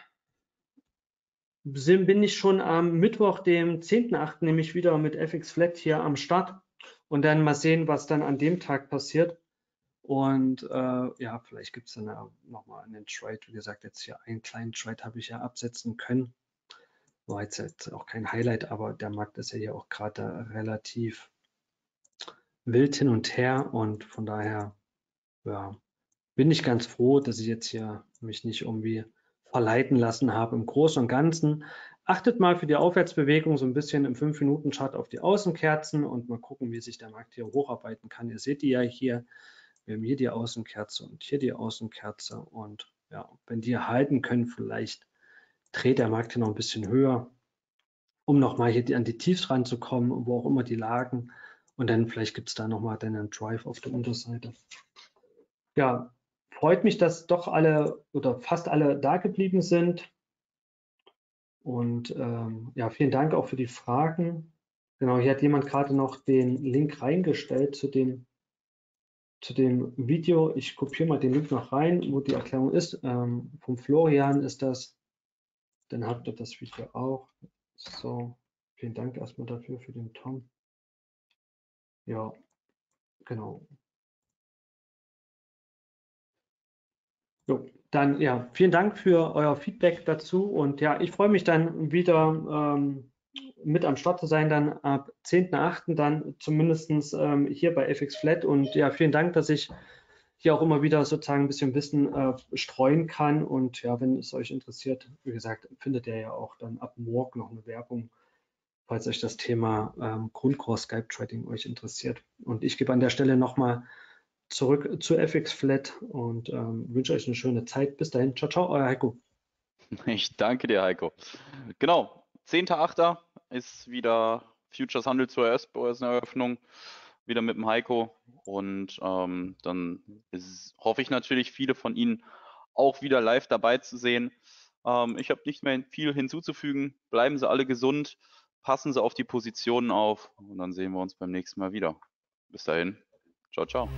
[SPEAKER 2] bin ich schon am Mittwoch, dem 10.8., nämlich wieder mit FX Flat hier am Start und dann mal sehen, was dann an dem Tag passiert. Und äh, ja, vielleicht gibt es dann nochmal einen Trade. Wie gesagt, jetzt hier einen kleinen Trade habe ich ja absetzen können. War jetzt, jetzt auch kein Highlight, aber der Markt ist ja hier auch gerade relativ wild hin und her und von daher ja, bin ich ganz froh, dass ich jetzt hier mich nicht irgendwie verleiten lassen habe im Großen und Ganzen. Achtet mal für die Aufwärtsbewegung so ein bisschen im 5-Minuten-Chart auf die Außenkerzen und mal gucken, wie sich der Markt hier hocharbeiten kann. Ihr seht die ja hier. Wir haben hier die Außenkerze und hier die Außenkerze. Und ja, wenn die halten können, vielleicht dreht der Markt hier noch ein bisschen höher, um nochmal hier an die Tiefs ranzukommen, wo auch immer die lagen. Und dann vielleicht gibt es da nochmal einen Drive auf der Unterseite. Ja, freut mich, dass doch alle oder fast alle da geblieben sind. Und ähm, ja, vielen Dank auch für die Fragen. Genau, hier hat jemand gerade noch den Link reingestellt zu dem, zu dem Video. Ich kopiere mal den Link noch rein, wo die Erklärung ist. Ähm, vom Florian ist das. Dann habt ihr das Video auch. So, vielen Dank erstmal dafür, für den Tom. Ja, genau. So, dann ja, vielen Dank für euer Feedback dazu und ja, ich freue mich dann wieder ähm, mit am Start zu sein, dann ab 10.8. dann zumindest ähm, hier bei FX Flat und ja, vielen Dank, dass ich hier auch immer wieder sozusagen ein bisschen Wissen äh, streuen kann und ja, wenn es euch interessiert, wie gesagt, findet ihr ja auch dann ab morgen noch eine Werbung, falls euch das Thema ähm, Grundkurs Skype Trading euch interessiert. Und ich gebe an der Stelle nochmal zurück zu FX Flat und ähm, wünsche euch eine schöne Zeit. Bis dahin. Ciao, ciao, euer Heiko.
[SPEAKER 1] Ich danke dir, Heiko. Genau, 10.8. ist wieder Futures Handel zur Erstbörseneröffnung, wieder mit dem Heiko. Und ähm, dann ist, hoffe ich natürlich, viele von Ihnen auch wieder live dabei zu sehen. Ähm, ich habe nicht mehr viel hinzuzufügen. Bleiben Sie alle gesund, passen Sie auf die Positionen auf und dann sehen wir uns beim nächsten Mal wieder. Bis dahin. Ciao, ciao.